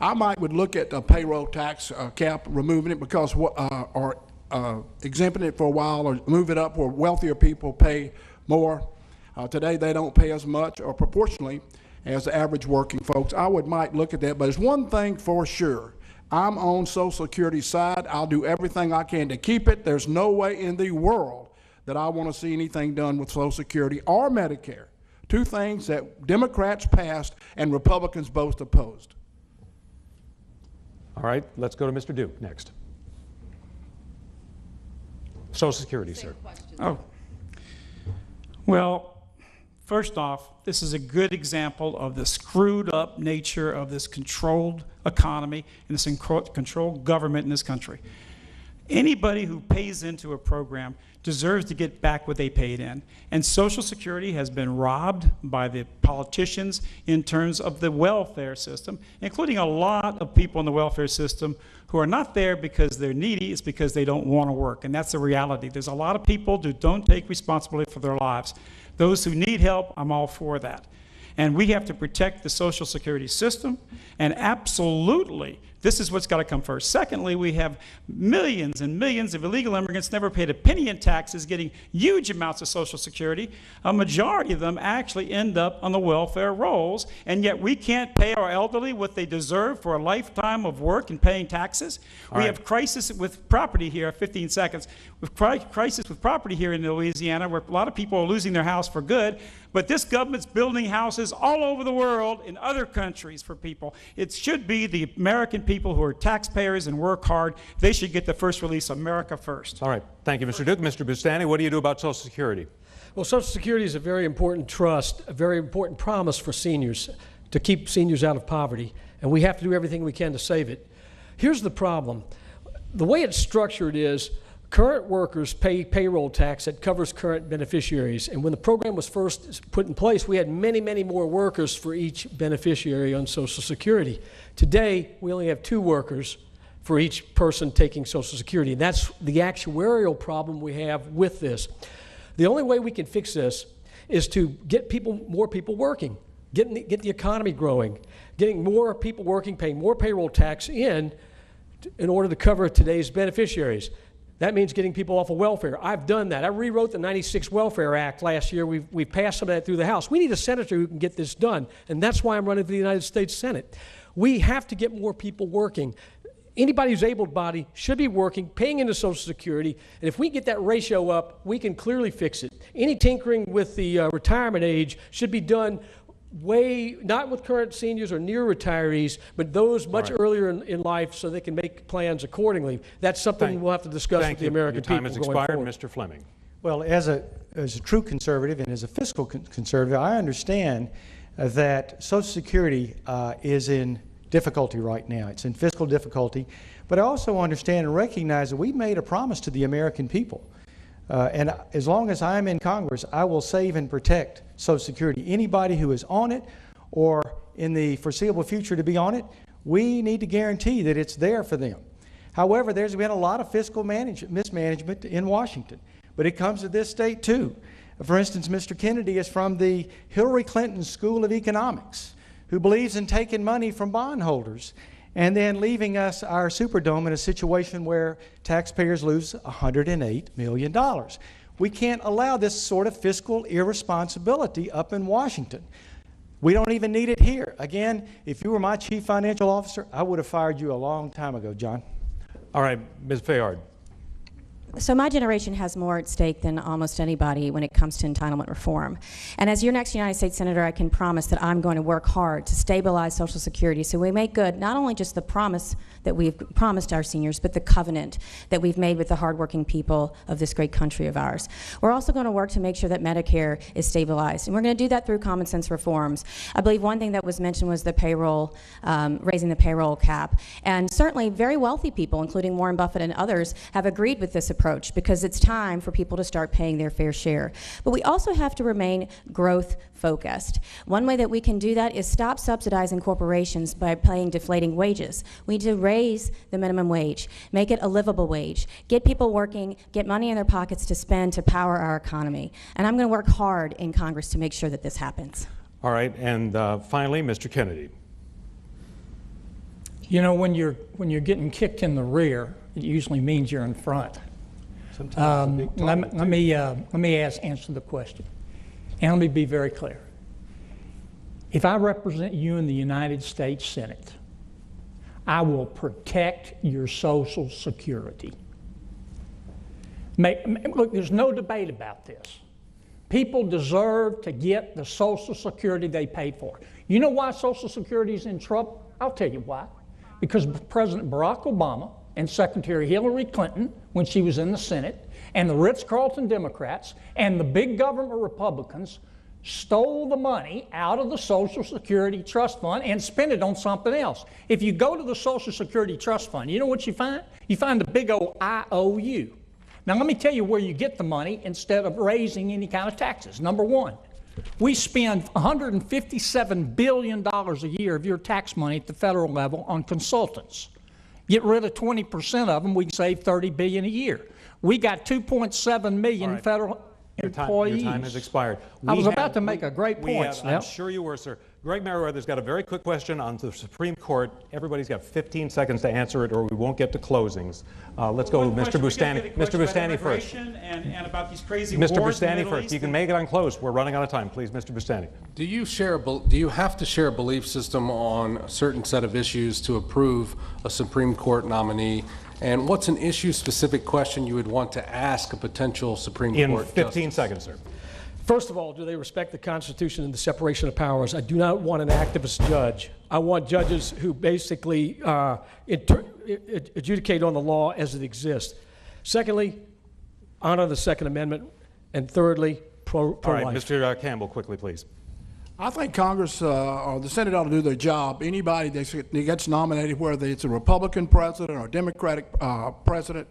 I might would look at a payroll tax uh, cap, removing it because, wha- uh, or uh, exempting it for a while, or move it up where wealthier people pay more. Uh, today, they don't pay as much or proportionally as the average working folks. I would might look at that, but there's one thing for sure. I'm on Social Security side. I'll do everything I can to keep it. There's no way in the world that I want to see anything done with Social Security or Medicare. Two things that Democrats passed and Republicans both opposed. All right, let's go to Mr. Duke next. Social Security, sir. Oh. Well, first off, this is a good example of the screwed up nature of this controlled economy and this controlled government in this country. Anybody who pays into a program deserves to get back what they paid in. And Social Security has been robbed by the politicians in terms of the welfare system, including a lot of people in the welfare system who are not there because they're needy, it's because they don't want to work. And that's the reality. There's a lot of people who don't take responsibility for their lives. Those who need help, I'm all for that. And we have to protect the Social Security system. And absolutely, this is what's got to come first. Secondly, we have millions and millions of illegal immigrants never paid a penny in taxes, getting huge amounts of Social Security. A majority of them actually end up on the welfare rolls, and yet we can't pay our elderly what they deserve for a lifetime of work and paying taxes. we right. have crisis with property here. 15 seconds. With cri- crisis with property here in Louisiana, where a lot of people are losing their house for good. But this government's building houses all over the world in other countries for people. It should be the American people who are taxpayers and work hard. They should get the first release. America first. All right. Thank you, Mr. Duke. Mr. Boustany, what do you do about Social Security? Well, Social Security is a very important trust, a very important promise for seniors to keep seniors out of poverty, and we have to do everything we can to save it. Here's the problem the way it's structured is current workers pay payroll tax that covers current beneficiaries. And when the program was first put in place, we had many, many more workers for each beneficiary on Social Security. Today, we only have two workers for each person taking Social Security. And that's the actuarial problem we have with this. The only way we can fix this is to get people, more people working, getting the, get the economy growing, getting more people working, paying more payroll tax in in order to cover today's beneficiaries. That means getting people off of welfare. I've done that. I rewrote the 96 Welfare Act last year. We've, we've passed some of that through the House. We need a senator who can get this done, and that's why I'm running for the United States Senate. We have to get more people working. Anybody who's able bodied should be working, paying into Social Security, and if we get that ratio up, we can clearly fix it. Any tinkering with the uh, retirement age should be done way, not with current seniors or near retirees, but those much right. earlier in, in life so they can make plans accordingly. That's something Thank- we'll have to discuss with the you. American Your time people has expired. forward. Mr. Fleming. Well, as a, as a true conservative and as a fiscal con- conservative, I understand uh, that Social Security uh, is in difficulty right now. It's in fiscal difficulty. But I also understand and recognize that we made a promise to the American people. Uh, and as long as I'm in Congress, I will save and protect Social Security. Anybody who is on it or in the foreseeable future to be on it, we need to guarantee that it's there for them. However, there's been a lot of fiscal manage- mismanagement in Washington, but it comes to this state too. For instance, Mr. Kennedy is from the Hillary Clinton School of Economics, who believes in taking money from bondholders and then leaving us our Superdome in a situation where taxpayers lose $108 million. We can't allow this sort of fiscal irresponsibility up in Washington. We don't even need it here. Again, if you were my chief financial officer, I would have fired you a long time ago, John. All right, Ms. Fayard. So my generation has more at stake than almost anybody when it comes to entitlement reform. And as your next United States Senator, I can promise that I'm going to work hard to stabilize Social Security so we make good not only just the promise that we've promised our seniors, but the covenant that we've made with the hardworking people of this great country of ours. We're also going to work to make sure that Medicare is stabilized. And we're going to do that through common sense reforms. I believe one thing that was mentioned was the payroll, um, raising the payroll cap. And certainly very wealthy people, including Warren Buffett and others, have agreed with this approach because it's time for people to start paying their fair share. But we also have to remain growth focused. One way that we can do that is stop subsidizing corporations by paying deflating wages. We need to raise the minimum wage, make it a livable wage, get people working, get money in their pockets to spend to power our economy. And I'm going to work hard in Congress to make sure that this happens. All right, and uh, finally, Mr. Kennedy. You know, when you're, when you're getting kicked in the rear, it usually means you're in front. Um, let, me- let me, uh, let me ask, answer the question. And let me be very clear. If I represent you in the United States Senate, I will protect your Social Security. Make, look, there's no debate about this. People deserve to get the Social Security they paid for. You know why Social Security is in trouble? I'll tell you why. Because President Barack Obama and Secretary Hillary Clinton, when she was in the Senate, and the Ritz Carlton Democrats and the big government Republicans stole the money out of the Social Security Trust Fund and spent it on something else. If you go to the Social Security Trust Fund, you know what you find? You find the big old IOU. Now, let me tell you where you get the money instead of raising any kind of taxes. Number one, we spend $157 billion a year of your tax money at the federal level on consultants. Get rid of 20% of them, we can save 30 billion a year. We got 2.7 million right. federal Your time, employees. your time has expired. I We was about to make a great point, have- I'm sure you were, sir. Greg Meriwether's got a very quick question on the Supreme Court. Everybody's got 15 seconds to answer it, or we won't get to closings. Uh, let's go with Mr. question, we gotta Boustany. Mr. Boustany first. And, and about these crazy Mr. wars in the Boustany first. East You can make it on close. We're running out of time. Please, Mr. Boustany. Do you share, a do you have to share a belief system on a certain set of issues to approve a Supreme Court nominee? And what's an issue-specific question you would want to ask a potential Supreme Court? In 15 justice? seconds, sir. First of all, do they respect the Constitution and the separation of powers? I do not want an activist judge. I want judges who basically uh, inter- adjudicate on the law as it exists. Secondly, honor the Second Amendment. And thirdly, pro- All right, pro-life. Mr. Campbell, quickly, please. I think Congress uh, or the Senate ought to do their job. Anybody that gets nominated, whether it's a Republican president or a Democratic uh, president,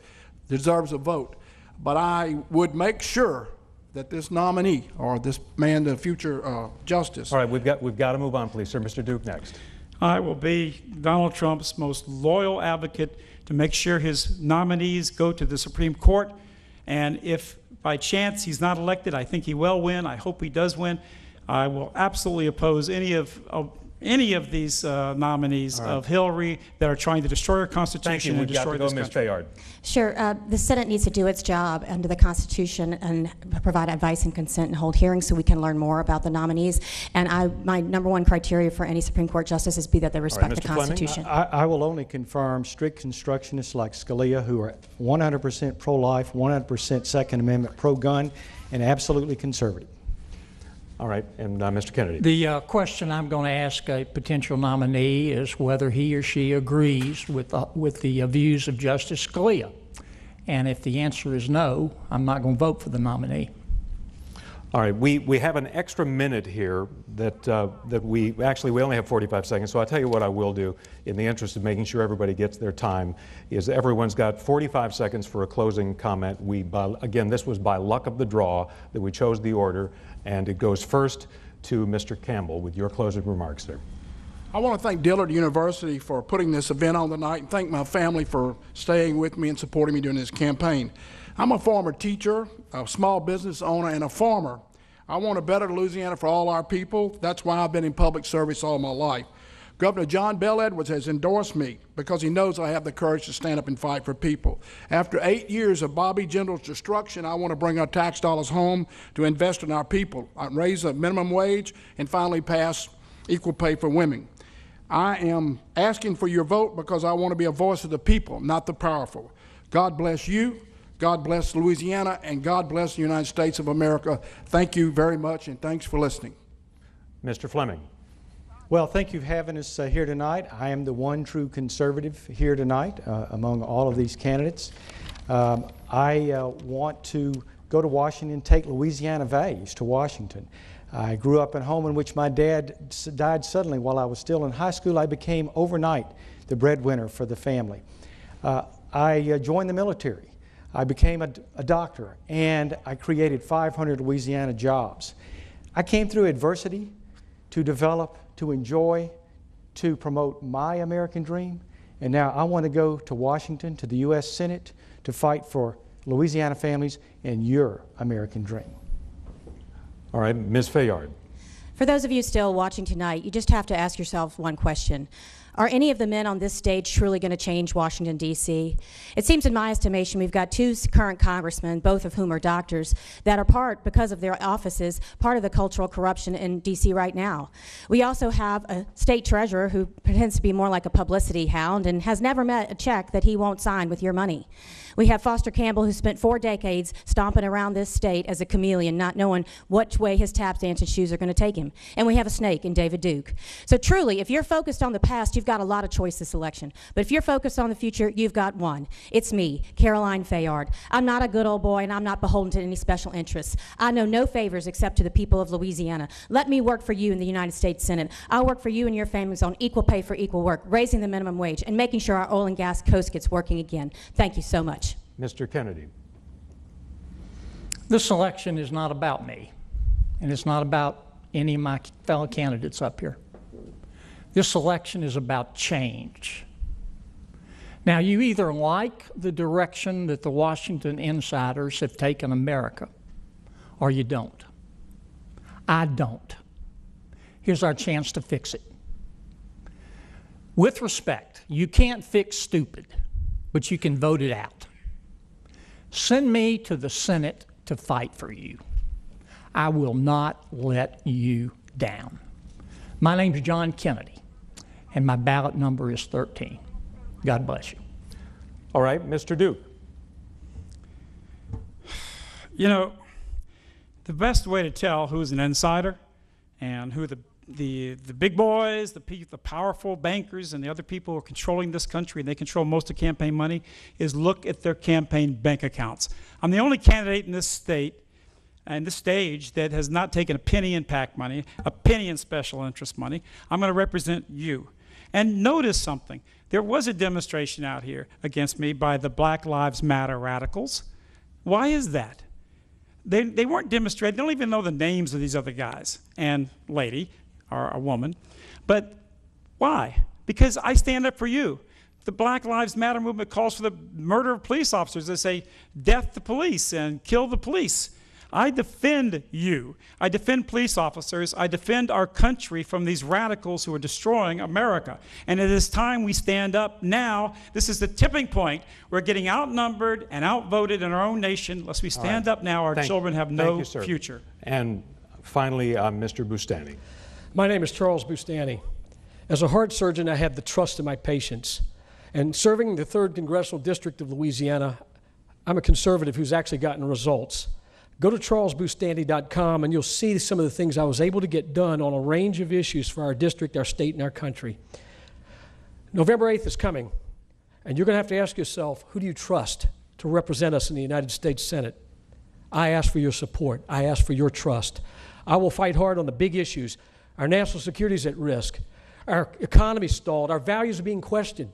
deserves a vote. But I would make sure that this nominee or this man, the future uh, justice, All right, we've got, we've got to move on, please, sir. Mr. Duke next. I will be Donald Trump's most loyal advocate to make sure his nominees go to the Supreme Court. And if by chance he's not elected, I think he will win. I hope he does win. I will absolutely oppose any of, of any of these uh, nominees of Hillary that are trying to destroy our Constitution Thank Constitution you. and We've got destroy to go, this Ms. Fayard. Sure. Uh, the Senate needs to do its job under the Constitution and provide advice and consent and hold hearings so we can learn more about the nominees. And I, my number one criteria for any Supreme Court justice is be that they respect the Constitution. I, I will only confirm strict constructionists like Scalia who are 100% pro-life, 100% Second Amendment pro-gun, and absolutely conservative. All right, and uh, Mr. Kennedy. The uh, question I'm going to ask a potential nominee is whether he or she agrees with, the- with the uh, views of Justice Scalia. And if the answer is no, I'm not going to vote for the nominee. All right, we, we have an extra minute here that, uh, that we, actually, we only have 45 seconds, so I'll tell you what I will do in the interest of making sure everybody gets their time, is everyone's got 45 seconds for a closing comment. We, by, again, this was by luck of the draw that we chose the order, and it goes first to Mr. Campbell with your closing remarks, sir. I want to thank Dillard University for putting this event on tonight and thank my family for staying with me and supporting me during this campaign. I'm a former teacher, a small business owner, and a farmer. I want a better Louisiana for all our people. That's why I've been in public service all my life. Governor John Bell Edwards has endorsed me because he knows I have the courage to stand up and fight for people. After eight years of Bobby Jindal's destruction, I want to bring our tax dollars home to invest in our people, uh, raise the minimum wage, and finally pass equal pay for women. I am asking for your vote because I want to be a voice of the people, not the powerful. God bless you. God bless Louisiana, and God bless the United States of America. Thank you very much, and thanks for listening. Mr. Fleming. Well, thank you for having us uh, here tonight. I am the one true conservative here tonight uh, among all of these candidates. Um, I uh, want to go to Washington, take Louisiana values to Washington. I grew up in a home in which my dad died suddenly while I was still in high school. I became overnight the breadwinner for the family. Uh, I uh, joined the military. I became a, a doctor, and I created 500 Louisiana jobs. I came through adversity to develop, to enjoy, to promote my American dream. And now I want to go to Washington, to the U.S. Senate, to fight for Louisiana families and your American dream. All right, Ms. Fayard. For those of you still watching tonight, you just have to ask yourself one question. Are any of the men on this stage truly going to change Washington, D.C.? It seems, in my estimation, we've got two current congressmen, both of whom are doctors, that are part, because of their offices, part of the cultural corruption in D.C. right now. We also have a state treasurer who pretends to be more like a publicity hound and has never met a check that he won't sign with your money. We have Foster Campbell, who spent four decades stomping around this state as a chameleon, not knowing which way his tap dancing shoes are going to take him. And we have a snake in David Duke. So truly, if you're focused on the past, you've got a lot of choice this election. But if you're focused on the future, you've got one. It's me, Caroline Fayard. I'm not a good old boy, and I'm not beholden to any special interests. I know no favors except to the people of Louisiana. Let me work for you in the United States Senate. I'll work for you and your families on equal pay for equal work, raising the minimum wage, and making sure our oil and gas coast gets working again. Thank you so much. Mr. Kennedy. This election is not about me, and it's not about any of my fellow candidates up here. This election is about change. Now, you either like the direction that the Washington insiders have taken America, or you don't. I don't. Here's our chance to fix it. With respect, you can't fix stupid, but you can vote it out. Send me to the Senate to fight for you. I will not let you down. My name is John Kennedy, and my ballot number is 13. God bless you. All right, Mr. Duke. You know, the best way to tell who's an insider and who the the, the big boys, the, the powerful bankers, and the other people who are controlling this country, and they control most of campaign money, is look at their campaign bank accounts. I'm the only candidate in this state and this stage that has not taken a penny in PAC money, a penny in special interest money. I'm going to represent you. And notice something. There was a demonstration out here against me by the Black Lives Matter radicals. Why is that? They, they weren't demonstrating, they don't even know the names of these other guys and lady or a woman. But why? Because I stand up for you. The Black Lives Matter movement calls for the murder of police officers. They say, death to police and kill the police. I defend you. I defend police officers. I defend our country from these radicals who are destroying America. And it is time we stand up now. This is the tipping point. We're getting outnumbered and outvoted in our own nation. Unless we stand up now, our Thank- children have no you, future. And finally, uh, Mr. Boustany. My name is Charles Boustany. As a heart surgeon, I have the trust of my patients. And serving the 3rd Congressional District of Louisiana, I'm a conservative who's actually gotten results. Go to charlesboustany.com and you'll see some of the things I was able to get done on a range of issues for our district, our state, and our country. November 8th is coming, and you're going to have to ask yourself who do you trust to represent us in the United States Senate? I ask for your support. I ask for your trust. I will fight hard on the big issues. Our national security is at risk. Our economy stalled. Our values are being questioned.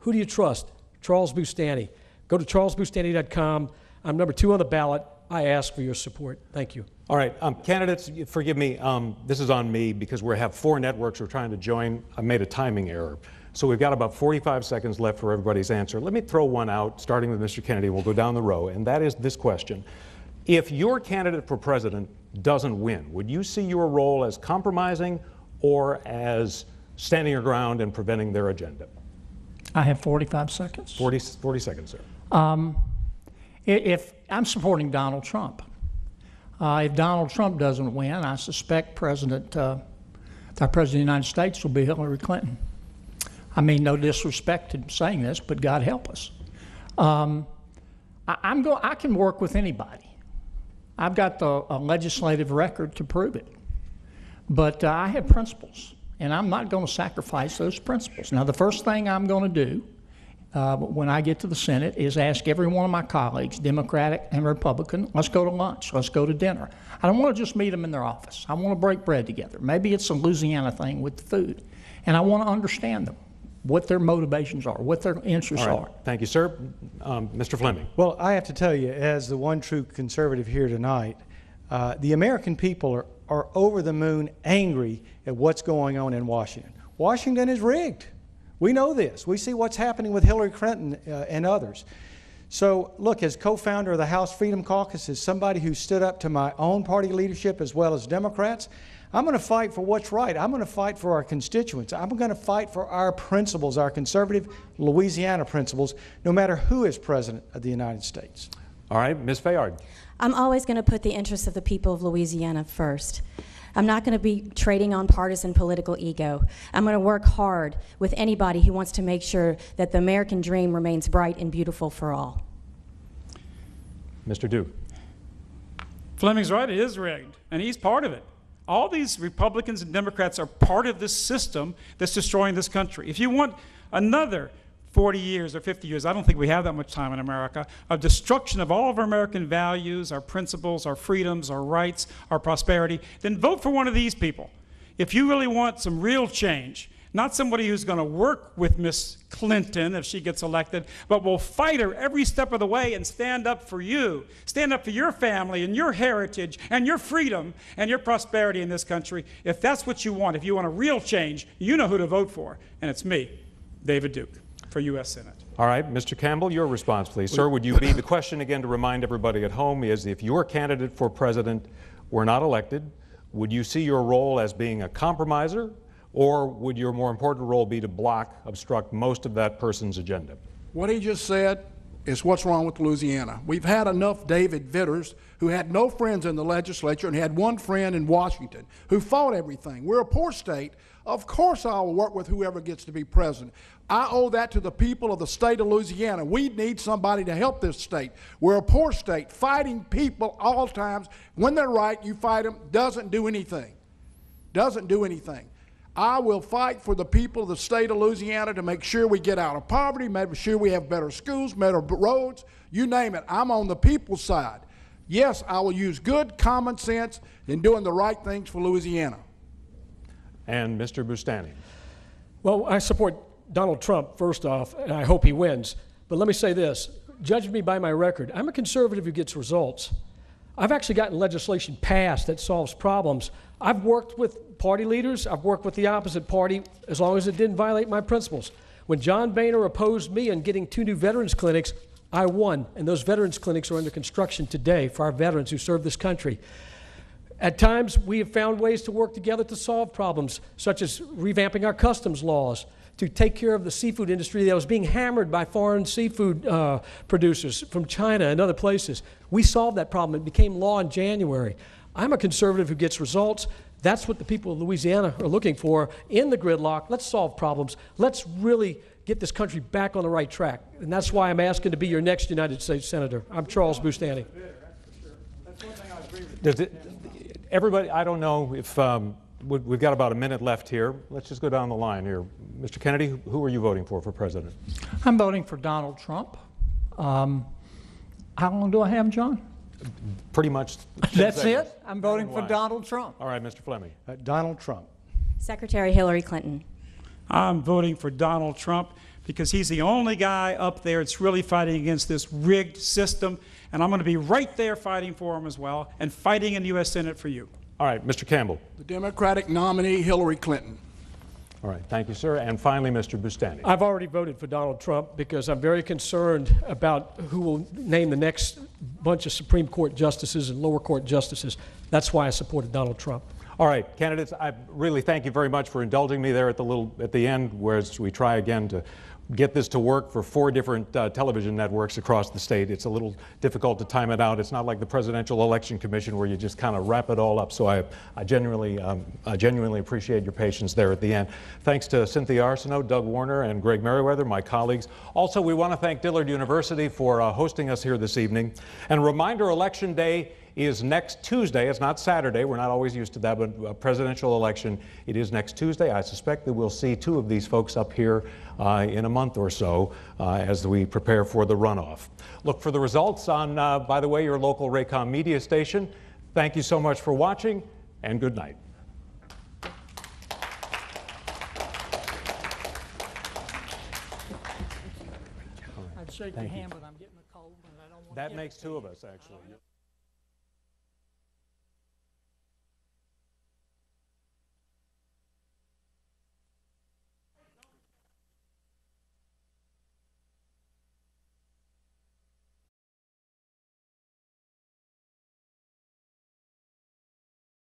Who do you trust? Charles Boustany. Go to charlesboustany.com. I'm number two on the ballot. I ask for your support. Thank you. All right, um, candidates, forgive me, um, this is on me because we have four networks we're trying to join. I made a timing error. So we've got about 45 seconds left for everybody's answer. Let me throw one out, starting with Mr. Kennedy. We'll go down the row, and that is this question. If your candidate for president doesn't win, would you see your role as compromising or as standing your ground and preventing their agenda? I have 45 seconds. 40, 40 seconds, sir. I- If I'm supporting Donald Trump, uh, if Donald Trump doesn't win, I suspect President, uh, our President of the United States will be Hillary Clinton. I mean, no disrespect to saying this, but God help us. Um, I, I'm go, I can work with anybody. I've got the legislative record to prove it. But uh, I have principles, and I'm not going to sacrifice those principles. Now, the first thing I'm going to do uh, when I get to the Senate is ask every one of my colleagues, Democratic and Republican, let's go to lunch, let's go to dinner. I don't want to just meet them in their office. I want to break bread together. Maybe it's a Louisiana thing with the food. And I want to understand them, what their motivations are, what their interests All right, are. thank you, sir. Um, Mr. Fleming. Well, I have to tell you, as the one true conservative here tonight, uh, the American people are, are over the moon angry at what's going on in Washington. Washington is rigged. We know this. We see what's happening with Hillary Clinton uh, and others. So, look, as co founder of the House Freedom Caucus, as somebody who stood up to my own party leadership as well as Democrats, I'm going to fight for what's right. I'm going to fight for our constituents. I'm going to fight for our principles, our conservative Louisiana principles, no matter who is president of the United States. All right, Ms. Fayard. I'm always going to put the interests of the people of Louisiana first. I'm not going to be trading on partisan political ego. I'm going to work hard with anybody who wants to make sure that the American dream remains bright and beautiful for all. Mr. Duke. Fleming's right, it is rigged, and he's part of it. All these Republicans and Democrats are part of this system that's destroying this country. If you want another 40 years or 50 years, I don't think we have that much time in America, of destruction of all of our American values, our principles, our freedoms, our rights, our prosperity, then vote for one of these people. If you really want some real change, not somebody who's going to work with Miss Clinton if she gets elected, but will fight her every step of the way and stand up for you. Stand up for your family and your heritage and your freedom and your prosperity in this country. If that's what you want, if you want a real change, you know who to vote for. And it's me, David Duke, for U.S. Senate. All right, Mr. Campbell, your response, please. Sir, would you be, the question again to remind everybody at home is if your candidate for president were not elected, would you see your role as being a compromiser, or would your more important role be to block, obstruct most of that person's agenda? What he just said is what's wrong with Louisiana. We've had enough David Vitters who had no friends in the legislature and had one friend in Washington who fought everything. We're a poor state. Of course, I will work with whoever gets to be president. I owe that to the people of the state of Louisiana. We need somebody to help this state. We're a poor state, fighting people all times. When they're right, you fight them. Doesn't do anything. Doesn't do anything. I will fight for the people of the state of Louisiana to make sure we get out of poverty, make sure we have better schools, better roads, you name it. I'm on the people's side. Yes, I will use good common sense in doing the right things for Louisiana. And Mr. Boustany. Well, I support Donald Trump, first off, and I hope he wins. But let me say this judge me by my record. I'm a conservative who gets results. I've actually gotten legislation passed that solves problems. I've worked with party leaders, I've worked with the opposite party as long as it didn't violate my principles. When John Boehner opposed me on getting two new veterans clinics, I won, and those veterans clinics are under construction today for our veterans who serve this country. At times, we have found ways to work together to solve problems, such as revamping our customs laws to take care of the seafood industry that was being hammered by foreign seafood uh, producers from China and other places. We solved that problem. It became law in January. I'm a conservative who gets results. That's what the people of Louisiana are looking for in the gridlock. Let's solve problems. Let's really get this country back on the right track. And that's why I'm asking to be your next United States Senator. I'm Charles Boustany. Does it, everybody, I don't know if um, we- we've got about a minute left here. Let's just go down the line here. Mr. Kennedy, who are you voting for for president? I'm voting for Donald Trump. Um, how long do I have, John? Pretty much. (laughs) That's seconds. it? I'm voting for Donald Trump. All right, Mr. Fleming. Uh, Donald Trump. Secretary Hillary Clinton. I'm voting for Donald Trump because he's the only guy up there that's really fighting against this rigged system. And I'm going to be right there fighting for him as well and fighting in the U.S. Senate for you. All right, Mr. Campbell. The Democratic nominee, Hillary Clinton. All right, thank you, sir. And finally, Mr. Boustany. I've already voted for Donald Trump because I'm very concerned about who will name the next bunch of Supreme Court justices and lower court justices. That's why I supported Donald Trump. All right, candidates, I really thank you very much for indulging me there at the little at the end, whereas we try again to get this to work for four different uh, television networks across the state. It's a little difficult to time it out. It's not like the Presidential Election Commission where you just kind of wrap it all up. So I, I genuinely, um, I genuinely appreciate your patience there at the end. Thanks to Cynthia Arsenault, Doug Warner, and Greg Meriwether, my colleagues. Also, we want to thank Dillard University for uh, hosting us here this evening. And reminder, Election Day is next Tuesday. It's not Saturday. We're not always used to that, but a presidential election, it is next Tuesday. I suspect that we'll see two of these folks up here uh, in a month or so uh, as we prepare for the runoff. Look for the results on, uh, by the way, your local Raycom media station. Thank you so much for watching, and good night. I'd shake your hand, but I'm getting a cold and I don't want That makes two of us, actually.